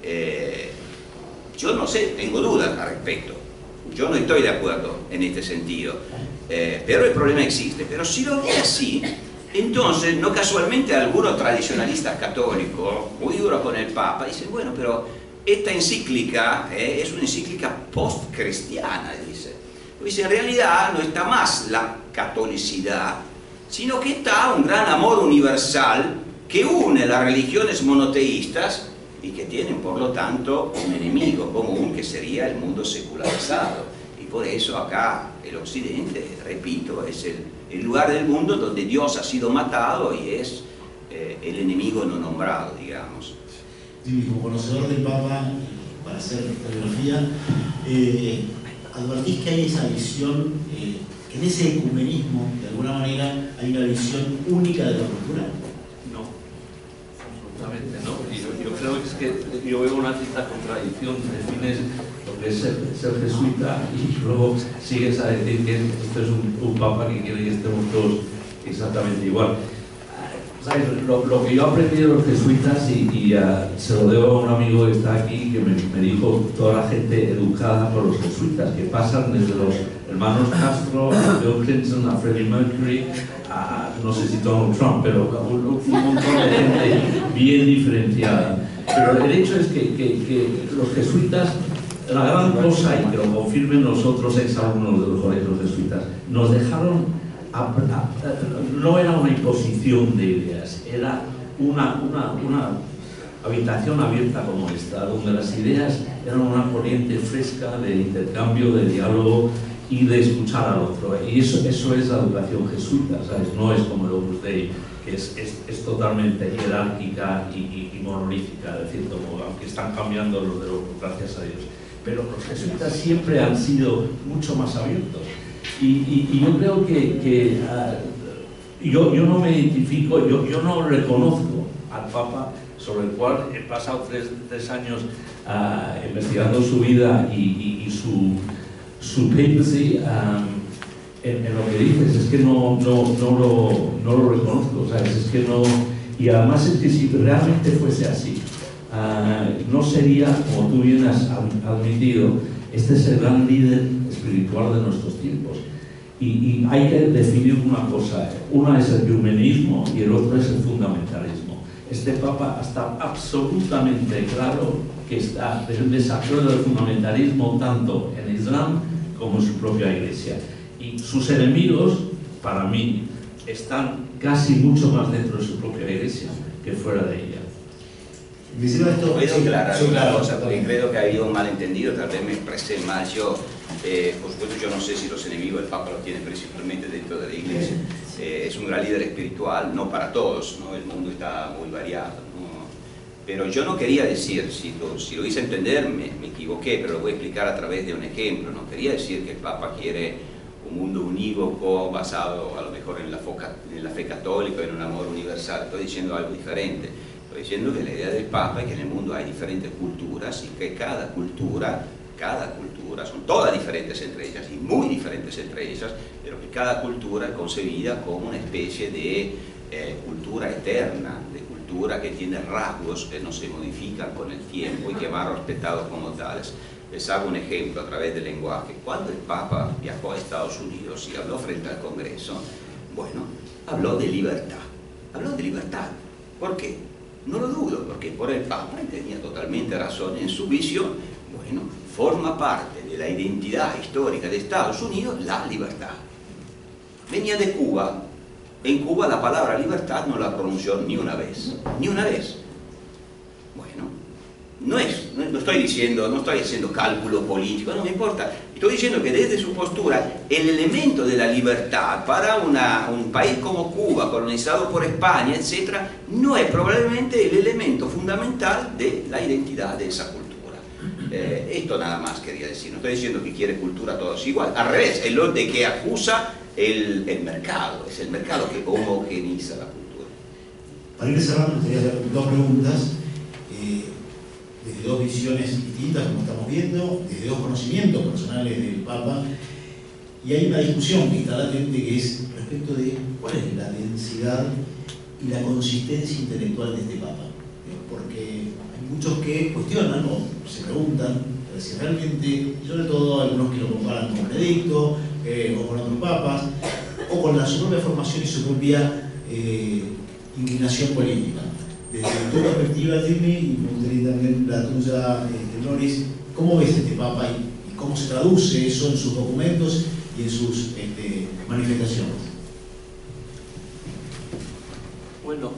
Eh, yo no sé, tengo dudas al respecto. Yo no estoy de acuerdo en este sentido. Eh, pero el problema existe. Pero si lo ve así, entonces, no casualmente algunos tradicionalistas católicos, muy duros con el Papa, dicen, bueno, pero esta encíclica eh, es una encíclica post-cristiana, dice. Dice, en realidad no está más la catolicidad, sino que está un gran amor universal que une las religiones monoteístas y que tienen, por lo tanto, un enemigo común que sería el mundo secularizado. Y por eso acá el Occidente, repito, es el, el lugar del mundo donde Dios ha sido matado y es eh, el enemigo no nombrado, digamos. Sí, como conocedor del Papa, para hacer biografía, eh, advertís que hay esa visión, eh, que en ese ecumenismo, de alguna manera, hay una visión única de la cultura. No, absolutamente no. Y yo, yo creo que es que yo veo una cierta contradicción, defines lo que es ser, jesuita y luego sigues a decir que esto es un, un papa que quiere que estemos todos exactamente igual. Lo, que yo aprendí de los jesuitas, y, se lo debo a un amigo que está aquí, que me, dijo toda la gente educada por los jesuitas, que pasan desde los hermanos Castro, a Bill Clinton, a Freddie Mercury, a no sé si Donald Trump, pero un, montón de gente bien diferenciada. Pero el hecho es que, que los jesuitas la gran cosa, y que lo confirmen nosotros exalumnos de los colegios jesuitas, nos dejaron, no era una imposición de ideas, era una, una, una habitación abierta como esta, donde las ideas eran una corriente fresca de intercambio, de diálogo y de escuchar al otro. Y eso, eso es la educación jesuita, ¿sabes? No es como el Opus que es, es, es totalmente jerárquica y, y, monolítica, es decir, como, aunque están cambiando los de los, gracias a Dios pero los jesuitas siempre han sido mucho más abiertos. Y, yo creo que, ah, yo, yo, no me identifico, yo, yo, no reconozco al Papa, sobre el cual he pasado tres, tres años ah, investigando su vida y, su, su papacy, en, lo que dices, es que no, no, no, lo, no lo reconozco, es que no... Y además es que si realmente fuese así, Ah, no sería, como tú bien has admitido, este es el gran líder espiritual de nuestros tiempos. Y, hay que definir una cosa, una es el humanismo y el otro es el fundamentalismo. Este Papa está absolutamente claro que está en desacuerdo del fundamentalismo tanto en Islam como en su propia iglesia. Y sus enemigos, para mí, están casi mucho más dentro de su propia iglesia que fuera de ella. Puedo aclarar una cosa, porque creo que ha habido un malentendido, tal vez me expresé mal yo. Eh, por supuesto, yo no sé si los enemigos del Papa los tiene principalmente dentro de la Iglesia. Eh, es un gran líder espiritual, no para todos, ¿no? el mundo está muy variado. Pero yo no quería decir, si lo, si lo hice entender, me, me, equivoqué, pero lo voy a explicar a través de un ejemplo. No quería decir que el Papa quiere un mundo unívoco basado a lo mejor en la, en la fe católica, en un amor universal. Estoy diciendo algo diferente Estoy diciendo que la idea del Papa es que en el mundo hay diferentes culturas y que cada cultura, cada cultura, son todas diferentes entre ellas y muy diferentes entre ellas, pero que cada cultura es concebida como una especie de eh, cultura eterna, de cultura que tiene rasgos que no se modifican con el tiempo y que van respetados como tales. Les hago un ejemplo a través del lenguaje. Cuando el Papa viajó a Estados Unidos y habló frente al Congreso, bueno, habló de libertad. Habló de libertad. ¿Por qué? No lo dudo, porque por el Papa, tenía totalmente razón en su visión, bueno, forma parte de la identidad histórica de Estados Unidos la libertad. Venía de Cuba, en Cuba la palabra libertad no la pronunció ni una vez, ni una vez. Bueno, no es, no estoy diciendo, no estoy haciendo cálculo político, no me importa. Estoy diciendo que desde su postura, el elemento de la libertad para un país como Cuba, colonizado por España, etc., no es probablemente el elemento fundamental de la identidad de esa cultura. Eh, esto nada más quería decir, no estoy diciendo que quiere cultura todos igual, al revés, es lo de que acusa el, mercado, es el mercado que homogeniza la cultura. Para ir cerrando, quería hacer dos preguntas desde dos visiones distintas, como estamos viendo, desde dos conocimientos personales del Papa, y hay una discusión que está latente que es respecto de cuál es la densidad y la consistencia intelectual de este Papa. Porque hay muchos que cuestionan o se preguntan si realmente, sobre todo algunos que lo comparan con Benedicto eh, o con otros papas, o con la, su propia formación y su propia eh, inclinación política desde tu perspectiva, Jimmy, y me gustaría también la tuya, este, Loris, ¿cómo ves este Papa y, cómo se traduce eso en sus documentos y en sus este, manifestaciones? Bueno,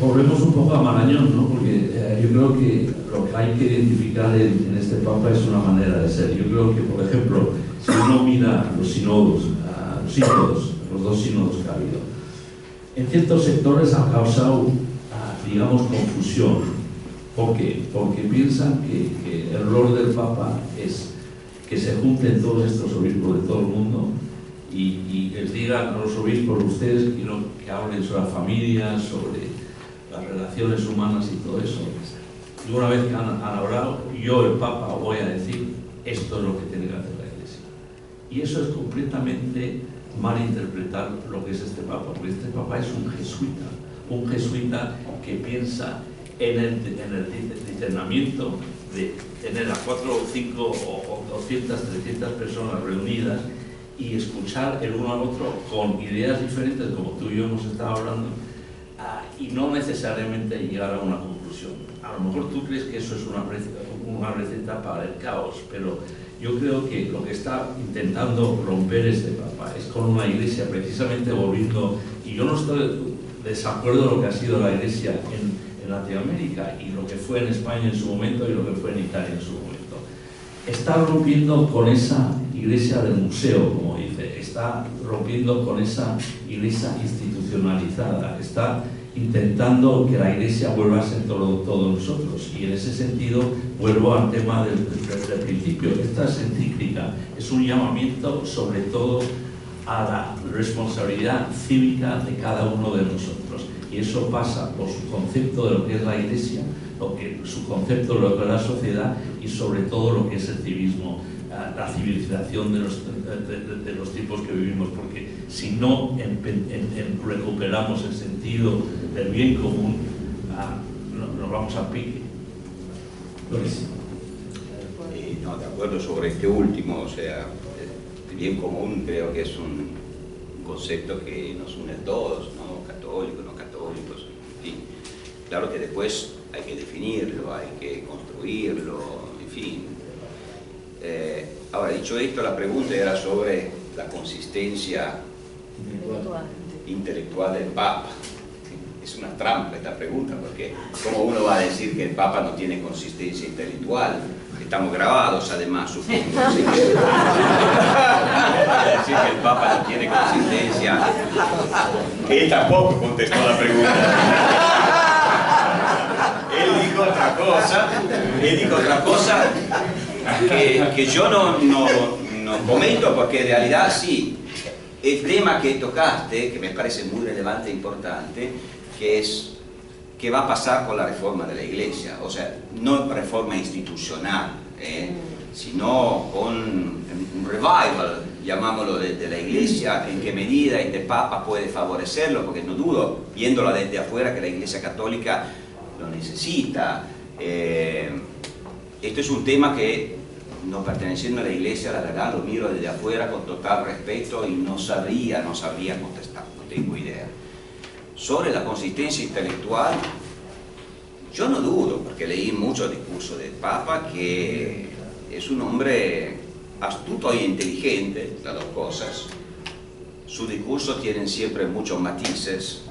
volvemos un poco a Marañón, ¿no? porque eh, yo creo que lo que hay que identificar en, en, este Papa es una manera de ser. Yo creo que, por ejemplo, si uno mira los sinodos, los sínodos, los dos sínodos que ha habido, en ciertos sectores ha causado, ah, digamos, confusión. ¿Por qué? Porque piensan que, el rol del Papa es que se junten todos estos obispos de todo el mundo y, les digan a los obispos, ustedes quiero que hablen sobre la familia, sobre las relaciones humanas y todo eso. Y una vez que han hablado, yo, el Papa, voy a decir, esto es lo que tiene que hacer la Iglesia. Y eso es completamente malinterpretar lo que es este Papa, porque este Papa es un jesuita, un jesuita que piensa en el, en el discernimiento de tener a cuatro o cinco o, 200, 300 personas reunidas y escuchar el uno al otro con ideas diferentes, como tú y yo hemos estado hablando, ah, y no necesariamente llegar a una conclusión. A lo mejor tú crees que eso es una, una receta para el caos, pero yo creo que lo que está intentando romper este Papa es con una iglesia precisamente volviendo, y yo no estoy de desacuerdo de lo que ha sido la iglesia en, en Latinoamérica y lo que fue en España en su momento y lo que fue en Italia en su momento. Está rompiendo con esa iglesia del museo, como dice, está rompiendo con esa iglesia institucionalizada, está intentando que la iglesia vuelva a ser todo, todos nosotros. Y en ese sentido vuelvo al tema del, principio. Esta encíclica es un llamamiento sobre todo a la responsabilidad cívica de cada uno de nosotros. Y eso pasa por su concepto de lo que es la iglesia, lo que, su concepto de lo que es la sociedad y sobre todo lo que es el civismo la civilización de los, de, los, tiempos que vivimos, porque si no recuperamos el sentido del bien común, ah, nos vamos a pique. Eh, no, de acuerdo sobre este último, o sea, el bien común creo que es un concepto que nos une a todos, ¿no? católicos, no católicos. Claro que después hay que definirlo, hay que construirlo, en fin, eh, ahora, dicho esto, la pregunta era sobre la consistencia intelectual, del Papa. Es una trampa esta pregunta, porque ¿cómo uno va a decir que el Papa no tiene consistencia intelectual? Estamos grabados además, supongo. Así que... decir que el Papa no tiene consistencia. Él tampoco contestó la pregunta. Él dijo otra cosa. Él dijo otra cosa que, yo no, no, no, comento porque en realidad sí, el tema que tocaste, que me parece muy relevante e importante, que es qué va a pasar con la reforma de la iglesia, o sea, no reforma institucional, ¿eh? sino con un revival, llamámoslo, de, la iglesia, en qué medida este papa puede favorecerlo, porque no dudo, viéndola desde afuera, que la iglesia católica lo necesita. Eh, esto es un tema que, no perteneciendo a la iglesia, la verdad lo miro desde afuera con total respeto y no sabría, no sabría contestar, no tengo idea. Sobre la consistencia intelectual, yo no dudo, porque leí mucho discurso del Papa, que es un hombre astuto e inteligente, las dos cosas. Sus discursos tienen siempre muchos matices,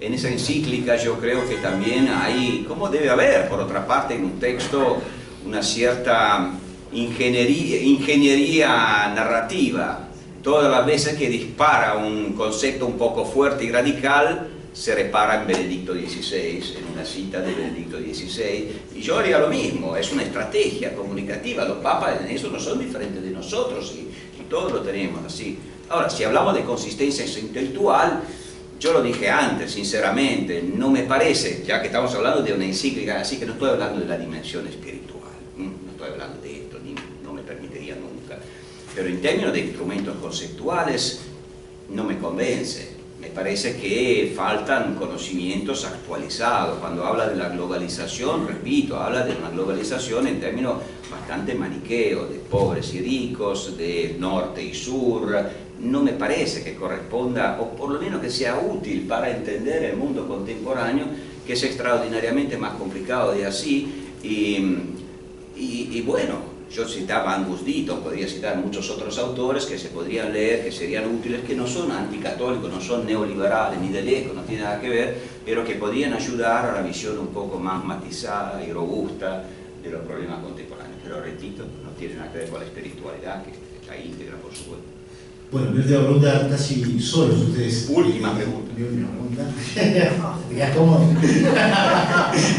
en esa encíclica yo creo que también hay, como debe haber, por otra parte, en un texto, una cierta ingeniería, narrativa. Todas las veces que dispara un concepto un poco fuerte y radical, se repara en Benedicto XVI, en una cita de Benedicto XVI, y yo haría lo mismo, es una estrategia comunicativa, los papas en eso no son diferentes de nosotros, y, y todos lo tenemos así. Ahora, si hablamos de consistencia intelectual, yo lo dije antes, sinceramente, no me parece, ya que estamos hablando de una encíclica, así que no estoy hablando de la dimensión espiritual, Pero en términos de instrumentos conceptuales, no me convence. Me parece que faltan conocimientos actualizados. Cuando habla de la globalización, repito, habla de una globalización en términos bastante maniqueos, de pobres y ricos, de norte y sur, no me parece que corresponda, o por lo menos que sea útil para entender el mundo contemporáneo, que es extraordinariamente más complicado de así, y, bueno, yo citaba a Angus Deaton, podría citar muchos otros autores que se podrían leer, que serían útiles, que no son anticatólicos, no son neoliberales ni de lejos, no tiene nada que ver, pero que podrían ayudar a la visión un poco más matizada y robusta de los problemas contemporáneos. Pero repito, no tiene nada que ver con la espiritualidad, que está íntegra, por supuesto. Bueno, mi última pregunta, casi solos ustedes. Última pregunta. Mi última pregunta. ¿Te quedas cómodo?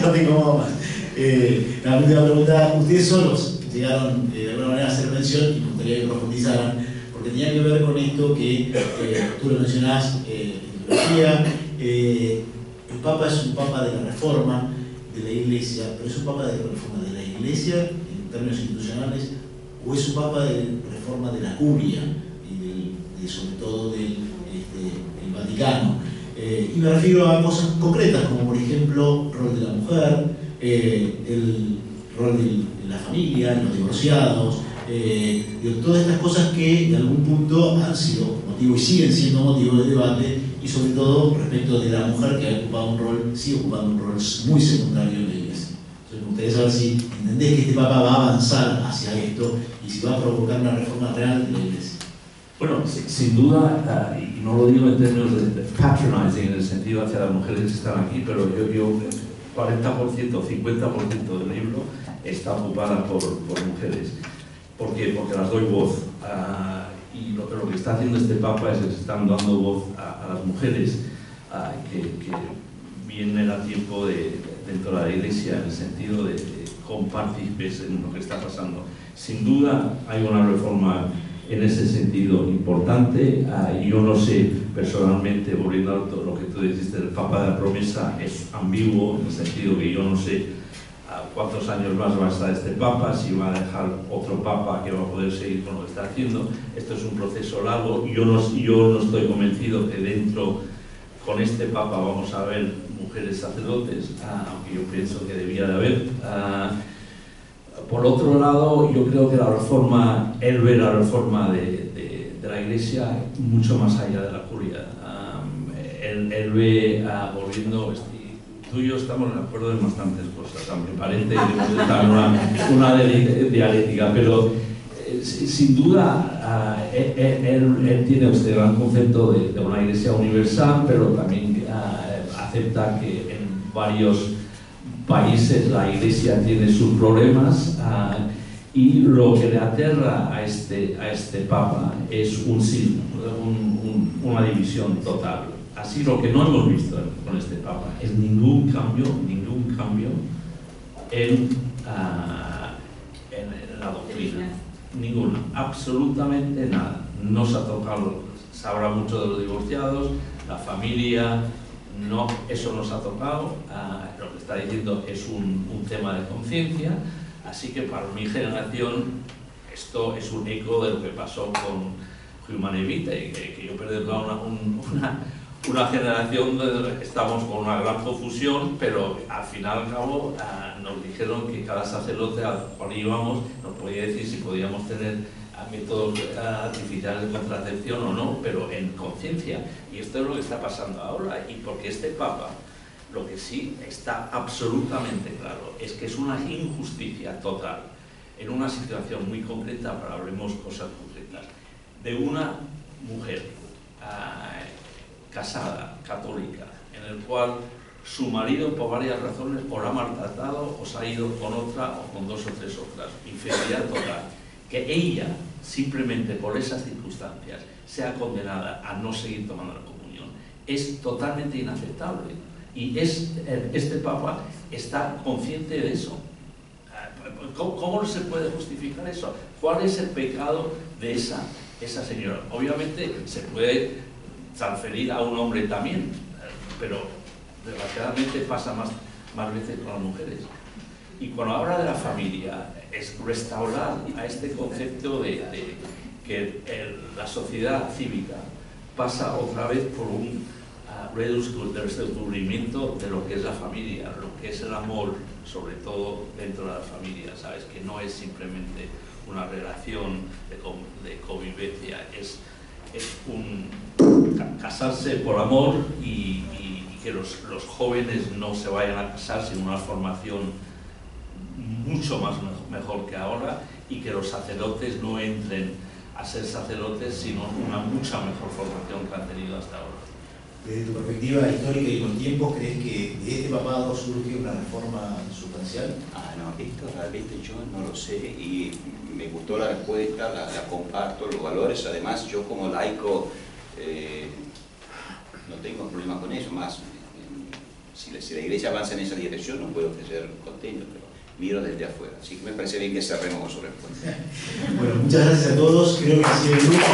no te incomodo más. Eh, la última pregunta, ustedes solos llegaron eh, de alguna manera a hacer mención y me gustaría que profundizaran, porque tenía que ver con esto que eh, tú lo mencionás eh, en teología. el Papa es un Papa de la Reforma de la Iglesia, pero es un Papa de la Reforma de la Iglesia en términos institucionales o es un Papa de reforma de la curia y, sobre todo del este, Vaticano. Eh, y me refiero a cosas concretas, como por ejemplo rol de la mujer, eh, el rol de la familia, los divorciados, eh, todas estas cosas que en algún punto han sido motivo y siguen siendo motivo de debate, y sobre todo respecto de la mujer que ha ocupado un rol, sigue ocupando un rol muy secundario en la iglesia. Entonces me gustaría saber si entendés que este Papa va a avanzar hacia esto y si va a provocar una reforma real de la iglesia. Bueno, sin duda, uh, y no lo digo en términos de, patronizing en el sentido hacia las mujeres que están aquí, pero yo, yo 40%, 50% del libro está ocupada por, por mujeres. ¿Por qué? Porque las doy voz. Uh, y lo, lo, que está haciendo este Papa es que se están dando voz a, a las mujeres uh, que, que, vienen a tiempo de, dentro de la Iglesia en el sentido de, de compartícipes en lo que está pasando. Sin duda hay una reforma en ese sentido importante. Uh, yo no sé personalmente, volviendo a lo que tú dijiste, el Papa de la promesa es ambiguo en el sentido que yo no sé cuántos años más va a estar este Papa, si va a dejar otro Papa que va a poder seguir con lo que está haciendo. Esto es un proceso largo. Yo no, yo no estoy convencido que dentro, con este Papa, vamos a ver mujeres sacerdotes, uh, aunque yo pienso que debía de haber. Uh, por otro lado, yo creo que la reforma, él ve la reforma de, de, de la Iglesia mucho más allá de la curia. Él, él, ve, volviendo, tú y yo estamos de acuerdo en bastantes cosas, aunque parece una, una dialéctica, pero eh, sin duda uh, él, él, él, tiene usted gran concepto de, una iglesia universal, pero también uh, acepta que en varios países la iglesia tiene sus problemas uh, y lo que le aterra a este, a este papa es un, un, una división total Así lo que no hemos visto con este Papa es ningún cambio, ningún cambio en, uh, en, en la doctrina. Ninguna, absolutamente nada. No se ha tocado, se habla mucho de los divorciados, la familia, no, eso no se ha tocado. Uh, lo que está diciendo es un, un tema de conciencia, así que para mi generación esto es un eco de lo que pasó con Human Evite, que, que yo perdí una, una una generación estamos con una gran confusión, pero al final al cabo uh, nos dijeron que cada sacerdote al cual íbamos nos podía decir si podíamos tener uh, métodos uh, artificiales de contracepción o no, pero en conciencia. Y esto es lo que está pasando ahora, y porque este Papa, lo que sí está absolutamente claro, es que es una injusticia total. En una situación muy concreta, para hablemos cosas concretas, de una mujer casada, católica, en el cual su marido por varias razones o la ha maltratado o se ha ido con otra o con dos o tres otras, infidelidad total, que ella, simplemente por esas circunstancias, sea condenada a no seguir tomando la comunión, es totalmente inaceptable. Y es, este Papa está consciente de eso. ¿Cómo, ¿Cómo, se puede justificar eso? ¿Cuál es el pecado de esa, esa señora? Obviamente se puede transferir a un hombre también, pero desgraciadamente pasa más, más veces con las mujeres. Y cuando habla de la familia, es restaurar a este concepto de, que la sociedad cívica pasa otra vez por un uh, redescubrimiento de lo que es la familia, lo que es el amor, sobre todo dentro de la familia, ¿sabes? Que no es simplemente una relación de, de convivencia, es, es un, casarse por amor y, y, y que los, los, jóvenes no se vayan a casar sin una formación mucho más mejor que ahora y que los sacerdotes no entren a ser sacerdotes sino una mucha mejor formación que han tenido hasta ahora. Desde tu perspectiva histórica y con tiempo, ¿crees que de este papado surge una reforma sustancial? Ah, no, esto realmente yo no lo sé y me gustó la respuesta, la, comparto, los valores, además yo como laico eh, no tengo problema con eso, más si la, si la, iglesia avanza en esa dirección no puedo ser contento, pero miro desde afuera. Así que me parece bien que cerremos con su respuesta. bueno, muchas gracias a todos, creo que ha sido el grupo.